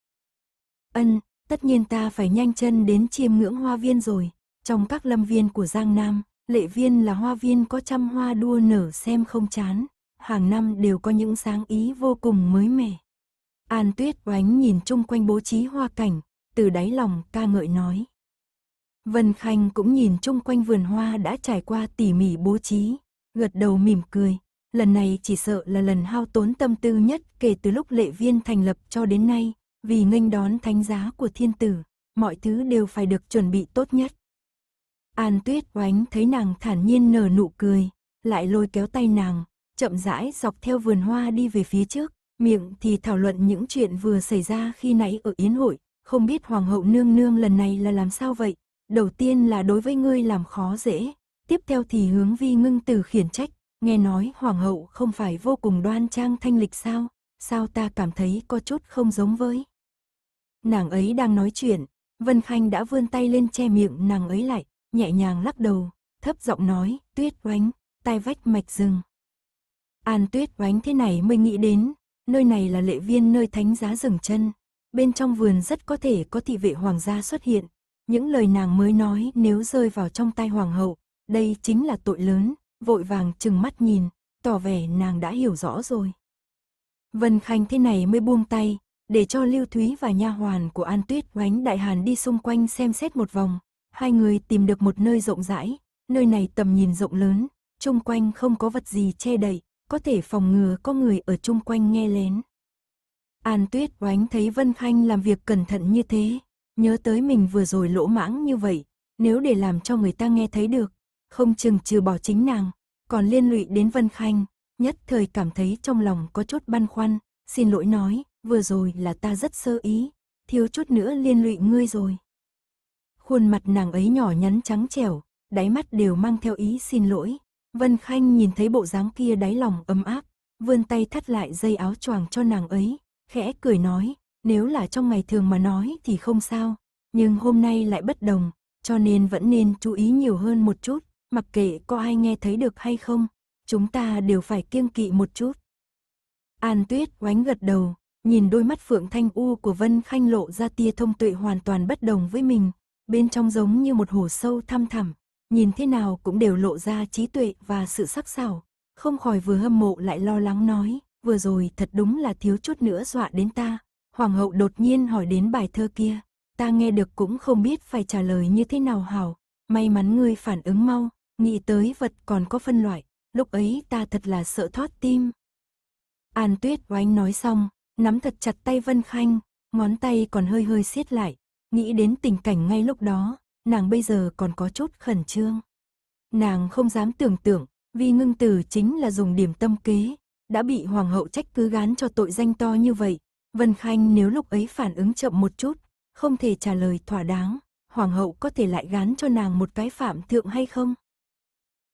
Ân, tất nhiên ta phải nhanh chân đến chiêm ngưỡng hoa viên rồi, trong các lâm viên của Giang Nam, lệ viên là hoa viên có trăm hoa đua nở xem không chán, hàng năm đều có những sáng ý vô cùng mới mẻ. An Tuyết oánh nhìn chung quanh bố trí hoa cảnh, từ đáy lòng ca ngợi nói. Vân Khanh cũng nhìn chung quanh vườn hoa đã trải qua tỉ mỉ bố trí, gật đầu mỉm cười. Lần này chỉ sợ là lần hao tốn tâm tư nhất kể từ lúc lệ viên thành lập cho đến nay, vì nghênh đón thánh giá của thiên tử, mọi thứ đều phải được chuẩn bị tốt nhất. An Tuyết oánh thấy nàng thản nhiên nở nụ cười, lại lôi kéo tay nàng, chậm rãi dọc theo vườn hoa đi về phía trước, miệng thì thảo luận những chuyện vừa xảy ra khi nãy ở yến hội, không biết hoàng hậu nương nương lần này là làm sao vậy, đầu tiên là đối với ngươi làm khó dễ, tiếp theo thì hướng vi ngưng từ khiển trách, nghe nói hoàng hậu không phải vô cùng đoan trang thanh lịch sao, sao ta cảm thấy có chút không giống với. Nàng ấy đang nói chuyện, Vân Khanh đã vươn tay lên che miệng nàng ấy lại, nhẹ nhàng lắc đầu, thấp giọng nói, tuyết oánh, tai vách mạch rừng. An tuyết oánh thế này mới nghĩ đến, nơi này là lệ viên nơi thánh giá dừng chân, bên trong vườn rất có thể có thị vệ hoàng gia xuất hiện, những lời nàng mới nói nếu rơi vào trong tay hoàng hậu, đây chính là tội lớn, vội vàng chừng mắt nhìn, tỏ vẻ nàng đã hiểu rõ rồi. Vân Khanh thế này mới buông tay, để cho Lưu Thúy và nha hoàn của An Tuyết Oánh Đại Hàn đi xung quanh xem xét một vòng. Hai người tìm được một nơi rộng rãi, nơi này tầm nhìn rộng lớn, chung quanh không có vật gì che đậy, có thể phòng ngừa có người ở chung quanh nghe lén. An Tuyết Oánh thấy Vân Khanh làm việc cẩn thận như thế, nhớ tới mình vừa rồi lỗ mãng như vậy, nếu để làm cho người ta nghe thấy được, không chừng trừ bỏ chính nàng, còn liên lụy đến Vân Khanh, nhất thời cảm thấy trong lòng có chút băn khoăn, xin lỗi nói, vừa rồi là ta rất sơ ý, thiếu chút nữa liên lụy ngươi rồi. Khuôn mặt nàng ấy nhỏ nhắn trắng trẻo, đáy mắt đều mang theo ý xin lỗi. Vân Khanh nhìn thấy bộ dáng kia đáy lòng ấm áp, vươn tay thắt lại dây áo choàng cho nàng ấy, khẽ cười nói, nếu là trong ngày thường mà nói thì không sao, nhưng hôm nay lại bất đồng, cho nên vẫn nên chú ý nhiều hơn một chút, mặc kệ có ai nghe thấy được hay không, chúng ta đều phải kiêng kỵ một chút. An Tuyết oánh gật đầu, nhìn đôi mắt phượng thanh u của Vân Khanh lộ ra tia thông tuệ hoàn toàn bất đồng với mình, bên trong giống như một hồ sâu thăm thẳm, nhìn thế nào cũng đều lộ ra trí tuệ và sự sắc sảo, không khỏi vừa hâm mộ lại lo lắng nói, vừa rồi thật đúng là thiếu chút nữa dọa đến ta. Hoàng hậu đột nhiên hỏi đến bài thơ kia, ta nghe được cũng không biết phải trả lời như thế nào hảo, may mắn ngươi phản ứng mau, nghĩ tới vật còn có phân loại, lúc ấy ta thật là sợ thoát tim. An Tuyết Oánh nói xong, nắm thật chặt tay Vân Khanh, ngón tay còn hơi hơi siết lại, nghĩ đến tình cảnh ngay lúc đó, nàng bây giờ còn có chút khẩn trương. Nàng không dám tưởng tượng, vì ngưng tử chính là dùng điểm tâm kế, đã bị hoàng hậu trách cứ gán cho tội danh to như vậy. Vân Khanh nếu lúc ấy phản ứng chậm một chút, không thể trả lời thỏa đáng, hoàng hậu có thể lại gán cho nàng một cái phạm thượng hay không?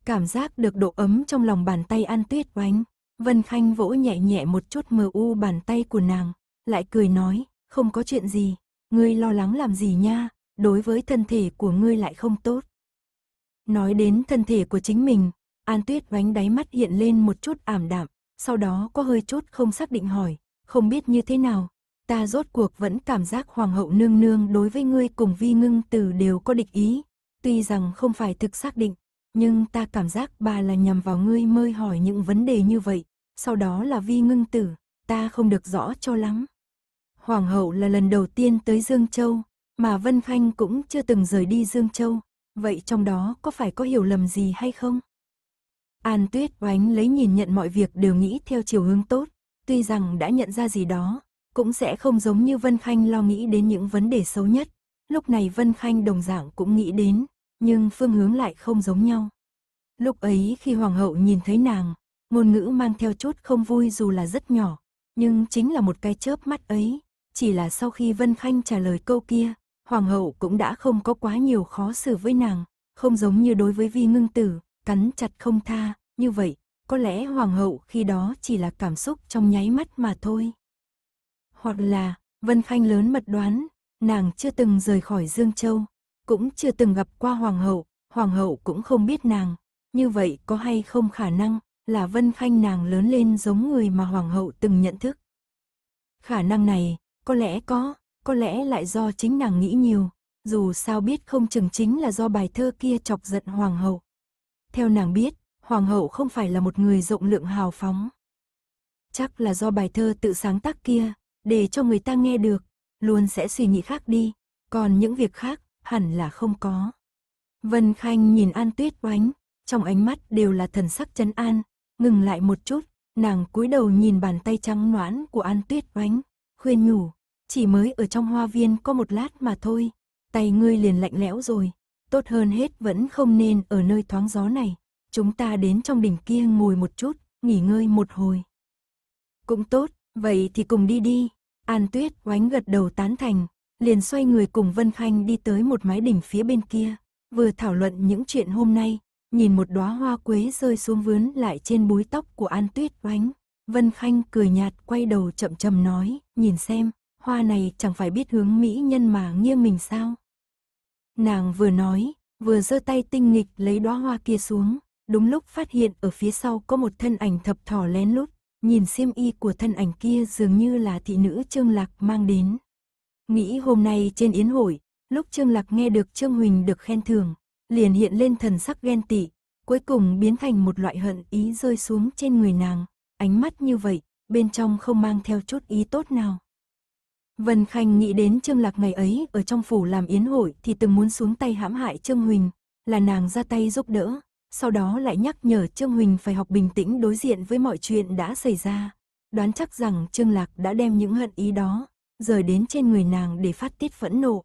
Cảm giác được độ ấm trong lòng bàn tay An Tuyết oánh, Vân Khanh vỗ nhẹ nhẹ một chút mờ u bàn tay của nàng, lại cười nói, không có chuyện gì, ngươi lo lắng làm gì nha, đối với thân thể của ngươi lại không tốt. Nói đến thân thể của chính mình, An Tuyết oánh đáy mắt hiện lên một chút ảm đạm, sau đó có hơi chút không xác định hỏi, không biết như thế nào, ta rốt cuộc vẫn cảm giác hoàng hậu nương nương đối với ngươi cùng vi ngưng tử đều có địch ý, tuy rằng không phải thực xác định, nhưng ta cảm giác bà là nhằm vào ngươi mơi hỏi những vấn đề như vậy, sau đó là vi ngưng tử, ta không được rõ cho lắm. Hoàng hậu là lần đầu tiên tới Dương Châu, mà Vân Khanh cũng chưa từng rời đi Dương Châu, vậy trong đó có phải có hiểu lầm gì hay không? An Tuyết oánh lấy nhìn nhận mọi việc đều nghĩ theo chiều hướng tốt, tuy rằng đã nhận ra gì đó, cũng sẽ không giống như Vân Khanh lo nghĩ đến những vấn đề xấu nhất. Lúc này Vân Khanh đồng dạng cũng nghĩ đến, nhưng phương hướng lại không giống nhau. Lúc ấy khi Hoàng hậu nhìn thấy nàng, ngôn ngữ mang theo chút không vui dù là rất nhỏ, nhưng chính là một cái chớp mắt ấy, chỉ là sau khi Vân Khanh trả lời câu kia, Hoàng hậu cũng đã không có quá nhiều khó xử với nàng, không giống như đối với vi ngưng tử, cắn chặt không tha, như vậy, có lẽ Hoàng hậu khi đó chỉ là cảm xúc trong nháy mắt mà thôi. Hoặc là, Vân Khanh lớn mật đoán, nàng chưa từng rời khỏi Dương Châu, cũng chưa từng gặp qua Hoàng hậu, Hoàng hậu cũng không biết nàng, như vậy có hay không khả năng là Vân Khanh nàng lớn lên giống người mà Hoàng hậu từng nhận thức. Khả năng này, có lẽ có, có lẽ lại do chính nàng nghĩ nhiều, dù sao biết không chừng chính là do bài thơ kia chọc giận Hoàng hậu. Theo nàng biết, Hoàng hậu không phải là một người rộng lượng hào phóng. Chắc là do bài thơ tự sáng tác kia, để cho người ta nghe được, luôn sẽ suy nghĩ khác đi, còn những việc khác, hẳn là không có. Vân Khanh nhìn An Tuyết oánh, trong ánh mắt đều là thần sắc chấn an, ngừng lại một chút, nàng cúi đầu nhìn bàn tay trắng noãn của An Tuyết oánh, khuyên nhủ, chỉ mới ở trong hoa viên có một lát mà thôi, tay ngươi liền lạnh lẽo rồi, tốt hơn hết vẫn không nên ở nơi thoáng gió này, chúng ta đến trong đỉnh kia ngồi một chút, nghỉ ngơi một hồi. Cũng tốt, vậy thì cùng đi đi, An Tuyết oánh gật đầu tán thành, liền xoay người cùng Vân Khanh đi tới một mái đỉnh phía bên kia, vừa thảo luận những chuyện hôm nay, nhìn một đóa hoa quế rơi xuống vướn lại trên búi tóc của An Tuyết oánh. Vân Khanh cười nhạt quay đầu chậm chậm nói, nhìn xem, hoa này chẳng phải biết hướng mỹ nhân mà nghiêng mình sao. Nàng vừa nói, vừa giơ tay tinh nghịch lấy đóa hoa kia xuống, đúng lúc phát hiện ở phía sau có một thân ảnh thập thỏ lén lút, nhìn xiêm y của thân ảnh kia dường như là thị nữ Trương Lạc mang đến. Nghĩ hôm nay trên yến hội, lúc Trương Lạc nghe được Trương Huỳnh được khen thưởng, liền hiện lên thần sắc ghen tị, cuối cùng biến thành một loại hận ý rơi xuống trên người nàng, ánh mắt như vậy, bên trong không mang theo chút ý tốt nào. Vân Khanh nghĩ đến Trương Lạc ngày ấy ở trong phủ làm yến hội thì từng muốn xuống tay hãm hại Trương Huỳnh, là nàng ra tay giúp đỡ, sau đó lại nhắc nhở Trương Huỳnh phải học bình tĩnh đối diện với mọi chuyện đã xảy ra. Đoán chắc rằng Trương Lạc đã đem những hận ý đó, rời đến trên người nàng để phát tiết phẫn nộ.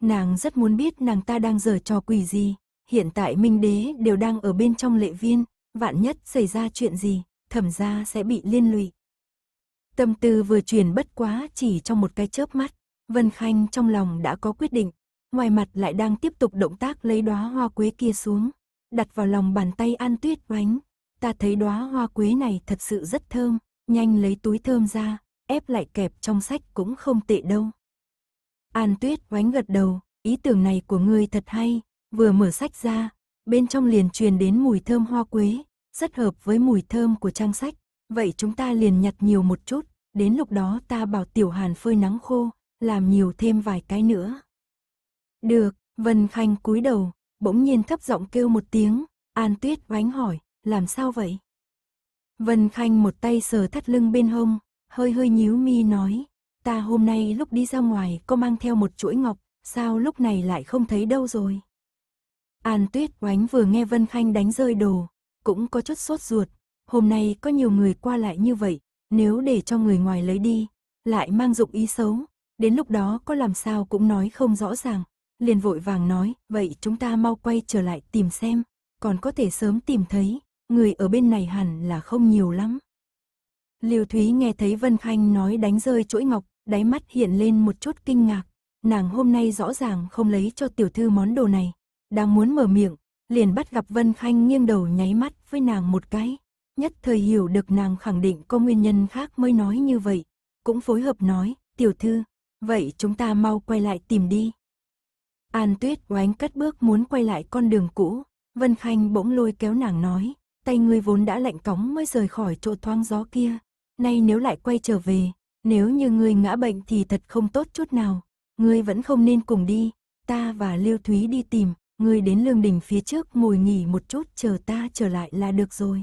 Nàng rất muốn biết nàng ta đang giở trò quỷ gì, hiện tại Minh Đế đều đang ở bên trong lệ viên, vạn nhất xảy ra chuyện gì, thẩm gia sẽ bị liên lụy. Tâm tư vừa chuyển bất quá chỉ trong một cái chớp mắt, Vân Khanh trong lòng đã có quyết định, ngoài mặt lại đang tiếp tục động tác lấy đóa hoa quế kia xuống, đặt vào lòng bàn tay An Tuyết oánh. Ta thấy đóa hoa quế này thật sự rất thơm, nhanh lấy túi thơm ra, ép lại kẹp trong sách cũng không tệ đâu. An Tuyết oánh gật đầu, ý tưởng này của ngươi thật hay, vừa mở sách ra, bên trong liền truyền đến mùi thơm hoa quế, rất hợp với mùi thơm của trang sách, vậy chúng ta liền nhặt nhiều một chút, đến lúc đó ta bảo Tiểu Hàn phơi nắng khô, làm nhiều thêm vài cái nữa. Được, Vân Khanh cúi đầu, bỗng nhiên thấp giọng kêu một tiếng, An Tuyết oánh hỏi, làm sao vậy? Vân Khanh một tay sờ thắt lưng bên hông, hơi hơi nhíu mi nói, ta hôm nay lúc đi ra ngoài có mang theo một chuỗi ngọc, sao lúc này lại không thấy đâu rồi? An Tuyết oánh vừa nghe Vân Khanh đánh rơi đồ, cũng có chút sốt ruột, hôm nay có nhiều người qua lại như vậy, nếu để cho người ngoài lấy đi, lại mang dụng ý xấu, đến lúc đó có làm sao cũng nói không rõ ràng, liền vội vàng nói, vậy chúng ta mau quay trở lại tìm xem, còn có thể sớm tìm thấy, người ở bên này hẳn là không nhiều lắm. Liêu Thúy nghe thấy Vân Khanh nói đánh rơi chuỗi ngọc, đáy mắt hiện lên một chút kinh ngạc, nàng hôm nay rõ ràng không lấy cho tiểu thư món đồ này, đang muốn mở miệng, liền bắt gặp Vân Khanh nghiêng đầu nháy mắt với nàng một cái, nhất thời hiểu được nàng khẳng định có nguyên nhân khác mới nói như vậy, cũng phối hợp nói, tiểu thư, vậy chúng ta mau quay lại tìm đi. An Tuyết oánh cất bước muốn quay lại con đường cũ, Vân Khanh bỗng lôi kéo nàng nói, tay ngươi vốn đã lạnh cóng mới rời khỏi chỗ thoáng gió kia, nay nếu lại quay trở về, nếu như ngươi ngã bệnh thì thật không tốt chút nào, ngươi vẫn không nên cùng đi, ta và Liêu Thúy đi tìm, ngươi đến lương đình phía trước ngồi nghỉ một chút chờ ta trở lại là được rồi.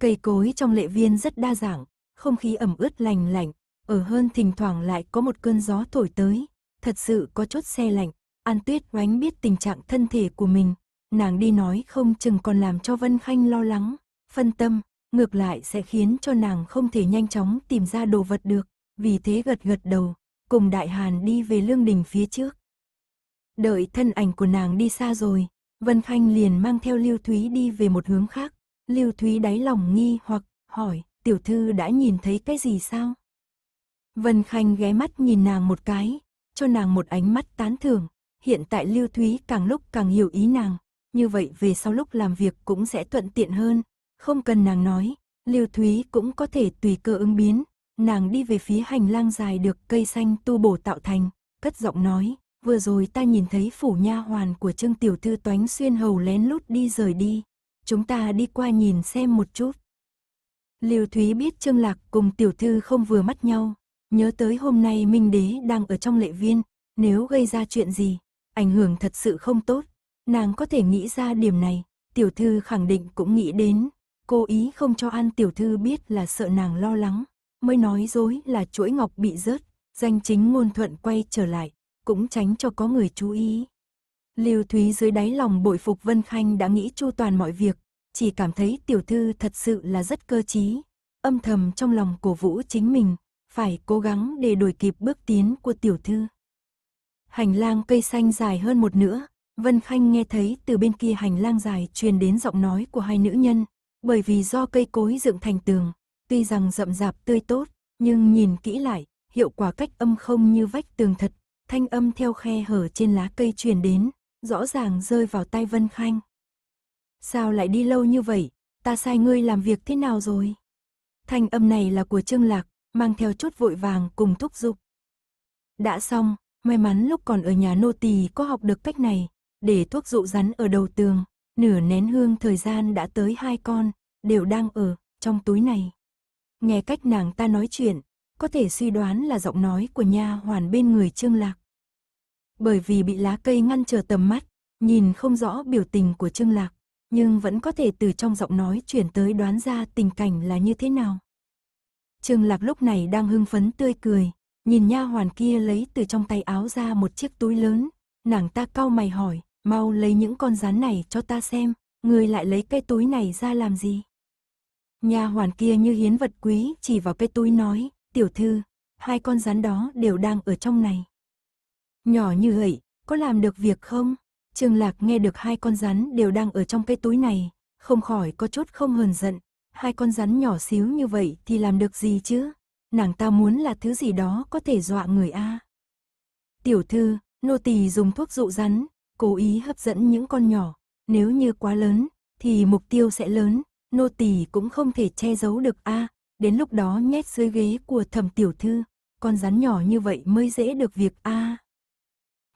Cây cối trong lệ viên rất đa dạng, không khí ẩm ướt lành lạnh, ở hơn thỉnh thoảng lại có một cơn gió thổi tới, thật sự có chút xe lạnh. An Tuyết oánh biết tình trạng thân thể của mình, nàng đi nói không chừng còn làm cho Vân Khanh lo lắng, phân tâm, ngược lại sẽ khiến cho nàng không thể nhanh chóng tìm ra đồ vật được, vì thế gật gật đầu, cùng Đại Hàn đi về lương đình phía trước. Đợi thân ảnh của nàng đi xa rồi, Vân Khanh liền mang theo Lưu Thúy đi về một hướng khác, Lưu Thúy đáy lòng nghi hoặc hỏi, tiểu thư đã nhìn thấy cái gì sao? Vân Khanh ghé mắt nhìn nàng một cái, cho nàng một ánh mắt tán thưởng, hiện tại Lưu Thúy càng lúc càng hiểu ý nàng, như vậy về sau lúc làm việc cũng sẽ thuận tiện hơn, không cần nàng nói, Lưu Thúy cũng có thể tùy cơ ứng biến, nàng đi về phía hành lang dài được cây xanh tu bổ tạo thành, cất giọng nói, vừa rồi ta nhìn thấy phủ nha hoàn của Trương tiểu thư Toánh xuyên hầu lén lút đi rời đi, chúng ta đi qua nhìn xem một chút. liều Thúy biết Trương Lạc cùng tiểu thư không vừa mắt nhau, nhớ tới hôm nay Minh Đế đang ở trong lệ viên, nếu gây ra chuyện gì, ảnh hưởng thật sự không tốt, nàng có thể nghĩ ra điểm này, tiểu thư khẳng định cũng nghĩ đến, cô ý không cho An tiểu thư biết là sợ nàng lo lắng, mới nói dối là chuỗi ngọc bị rớt, danh chính ngôn thuận quay trở lại, cũng tránh cho có người chú ý. Lưu Thúy dưới đáy lòng bội phục Vân Khanh đã nghĩ chu toàn mọi việc, chỉ cảm thấy tiểu thư thật sự là rất cơ trí, âm thầm trong lòng cổ vũ chính mình, phải cố gắng để đổi kịp bước tiến của tiểu thư. Hành lang cây xanh dài hơn một nữa, Vân Khanh nghe thấy từ bên kia hành lang dài truyền đến giọng nói của hai nữ nhân, bởi vì do cây cối dựng thành tường, tuy rằng rậm rạp tươi tốt, nhưng nhìn kỹ lại, hiệu quả cách âm không như vách tường thật, thanh âm theo khe hở trên lá cây truyền đến, rõ ràng rơi vào tay Vân Khanh. Sao lại đi lâu như vậy, ta sai ngươi làm việc thế nào rồi? Thanh âm này là của Trương Lạc, mang theo chút vội vàng cùng thúc giục. Đã xong, may mắn lúc còn ở nhà nô tỳ có học được cách này, để thuốc dụ rắn ở đầu tường, nửa nén hương thời gian đã tới hai con, đều đang ở trong túi này. Nghe cách nàng ta nói chuyện, có thể suy đoán là giọng nói của nha hoàn bên người Trương Lạc. Bởi vì bị lá cây ngăn trở tầm mắt, nhìn không rõ biểu tình của Trương Lạc, nhưng vẫn có thể từ trong giọng nói chuyển tới đoán ra tình cảnh là như thế nào. Trương Lạc lúc này đang hưng phấn tươi cười, nhìn nha hoàn kia lấy từ trong tay áo ra một chiếc túi lớn, nàng ta cau mày hỏi, mau lấy những con rắn này cho ta xem, người lại lấy cái túi này ra làm gì? Nha hoàn kia như hiến vật quý chỉ vào cái túi nói, tiểu thư, hai con rắn đó đều đang ở trong này. Nhỏ như vậy, có làm được việc không? Trương Lạc nghe được hai con rắn đều đang ở trong cái túi này, không khỏi có chút không hờn giận, hai con rắn nhỏ xíu như vậy thì làm được gì chứ? Nàng ta muốn là thứ gì đó có thể dọa người a. Tiểu thư, nô tỳ dùng thuốc dụ rắn, cố ý hấp dẫn những con nhỏ, nếu như quá lớn thì mục tiêu sẽ lớn, nô tỳ cũng không thể che giấu được a, đến lúc đó nhét dưới ghế của Thẩm tiểu thư, con rắn nhỏ như vậy mới dễ được việc a.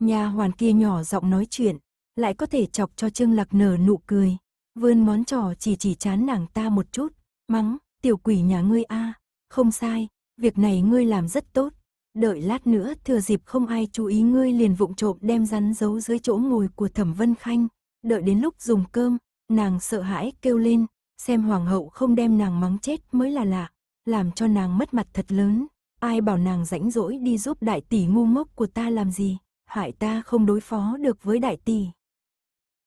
Nhà hoàn kia nhỏ giọng nói chuyện, lại có thể chọc cho Trương Lạc nở nụ cười, vươn món trò chỉ chỉ chán nàng ta một chút, mắng, tiểu quỷ nhà ngươi a, không sai, việc này ngươi làm rất tốt, đợi lát nữa thừa dịp không ai chú ý ngươi liền vụng trộm đem rắn giấu dưới chỗ ngồi của Thẩm Vân Khanh, đợi đến lúc dùng cơm, nàng sợ hãi kêu lên, xem hoàng hậu không đem nàng mắng chết mới là lạ, làm cho nàng mất mặt thật lớn, ai bảo nàng rãnh rỗi đi giúp đại tỷ ngu ngốc của ta làm gì, hại ta không đối phó được với đại tỷ.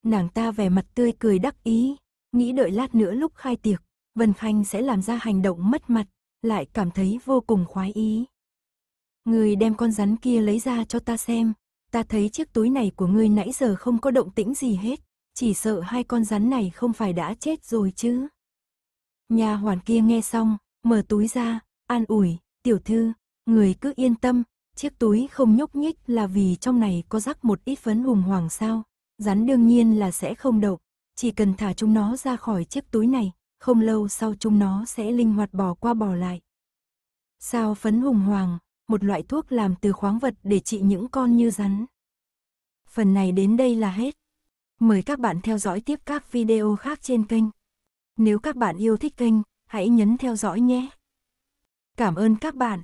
Nàng ta vẻ mặt tươi cười đắc ý, nghĩ đợi lát nữa lúc khai tiệc, Vân Khanh sẽ làm ra hành động mất mặt, lại cảm thấy vô cùng khoái ý. Người đem con rắn kia lấy ra cho ta xem, ta thấy chiếc túi này của ngươi nãy giờ không có động tĩnh gì hết, chỉ sợ hai con rắn này không phải đã chết rồi chứ. Nhà hoàn kia nghe xong, mở túi ra, an ủi, tiểu thư, người cứ yên tâm, chiếc túi không nhúc nhích là vì trong này có rắc một ít phấn hùng hoàng sao, rắn đương nhiên là sẽ không đậu, chỉ cần thả chúng nó ra khỏi chiếc túi này, không lâu sau chúng nó sẽ linh hoạt bỏ qua bỏ lại. Sao phấn hùng hoàng, một loại thuốc làm từ khoáng vật để trị những con như rắn. Phần này đến đây là hết. Mời các bạn theo dõi tiếp các video khác trên kênh. Nếu các bạn yêu thích kênh, hãy nhấn theo dõi nhé. Cảm ơn các bạn.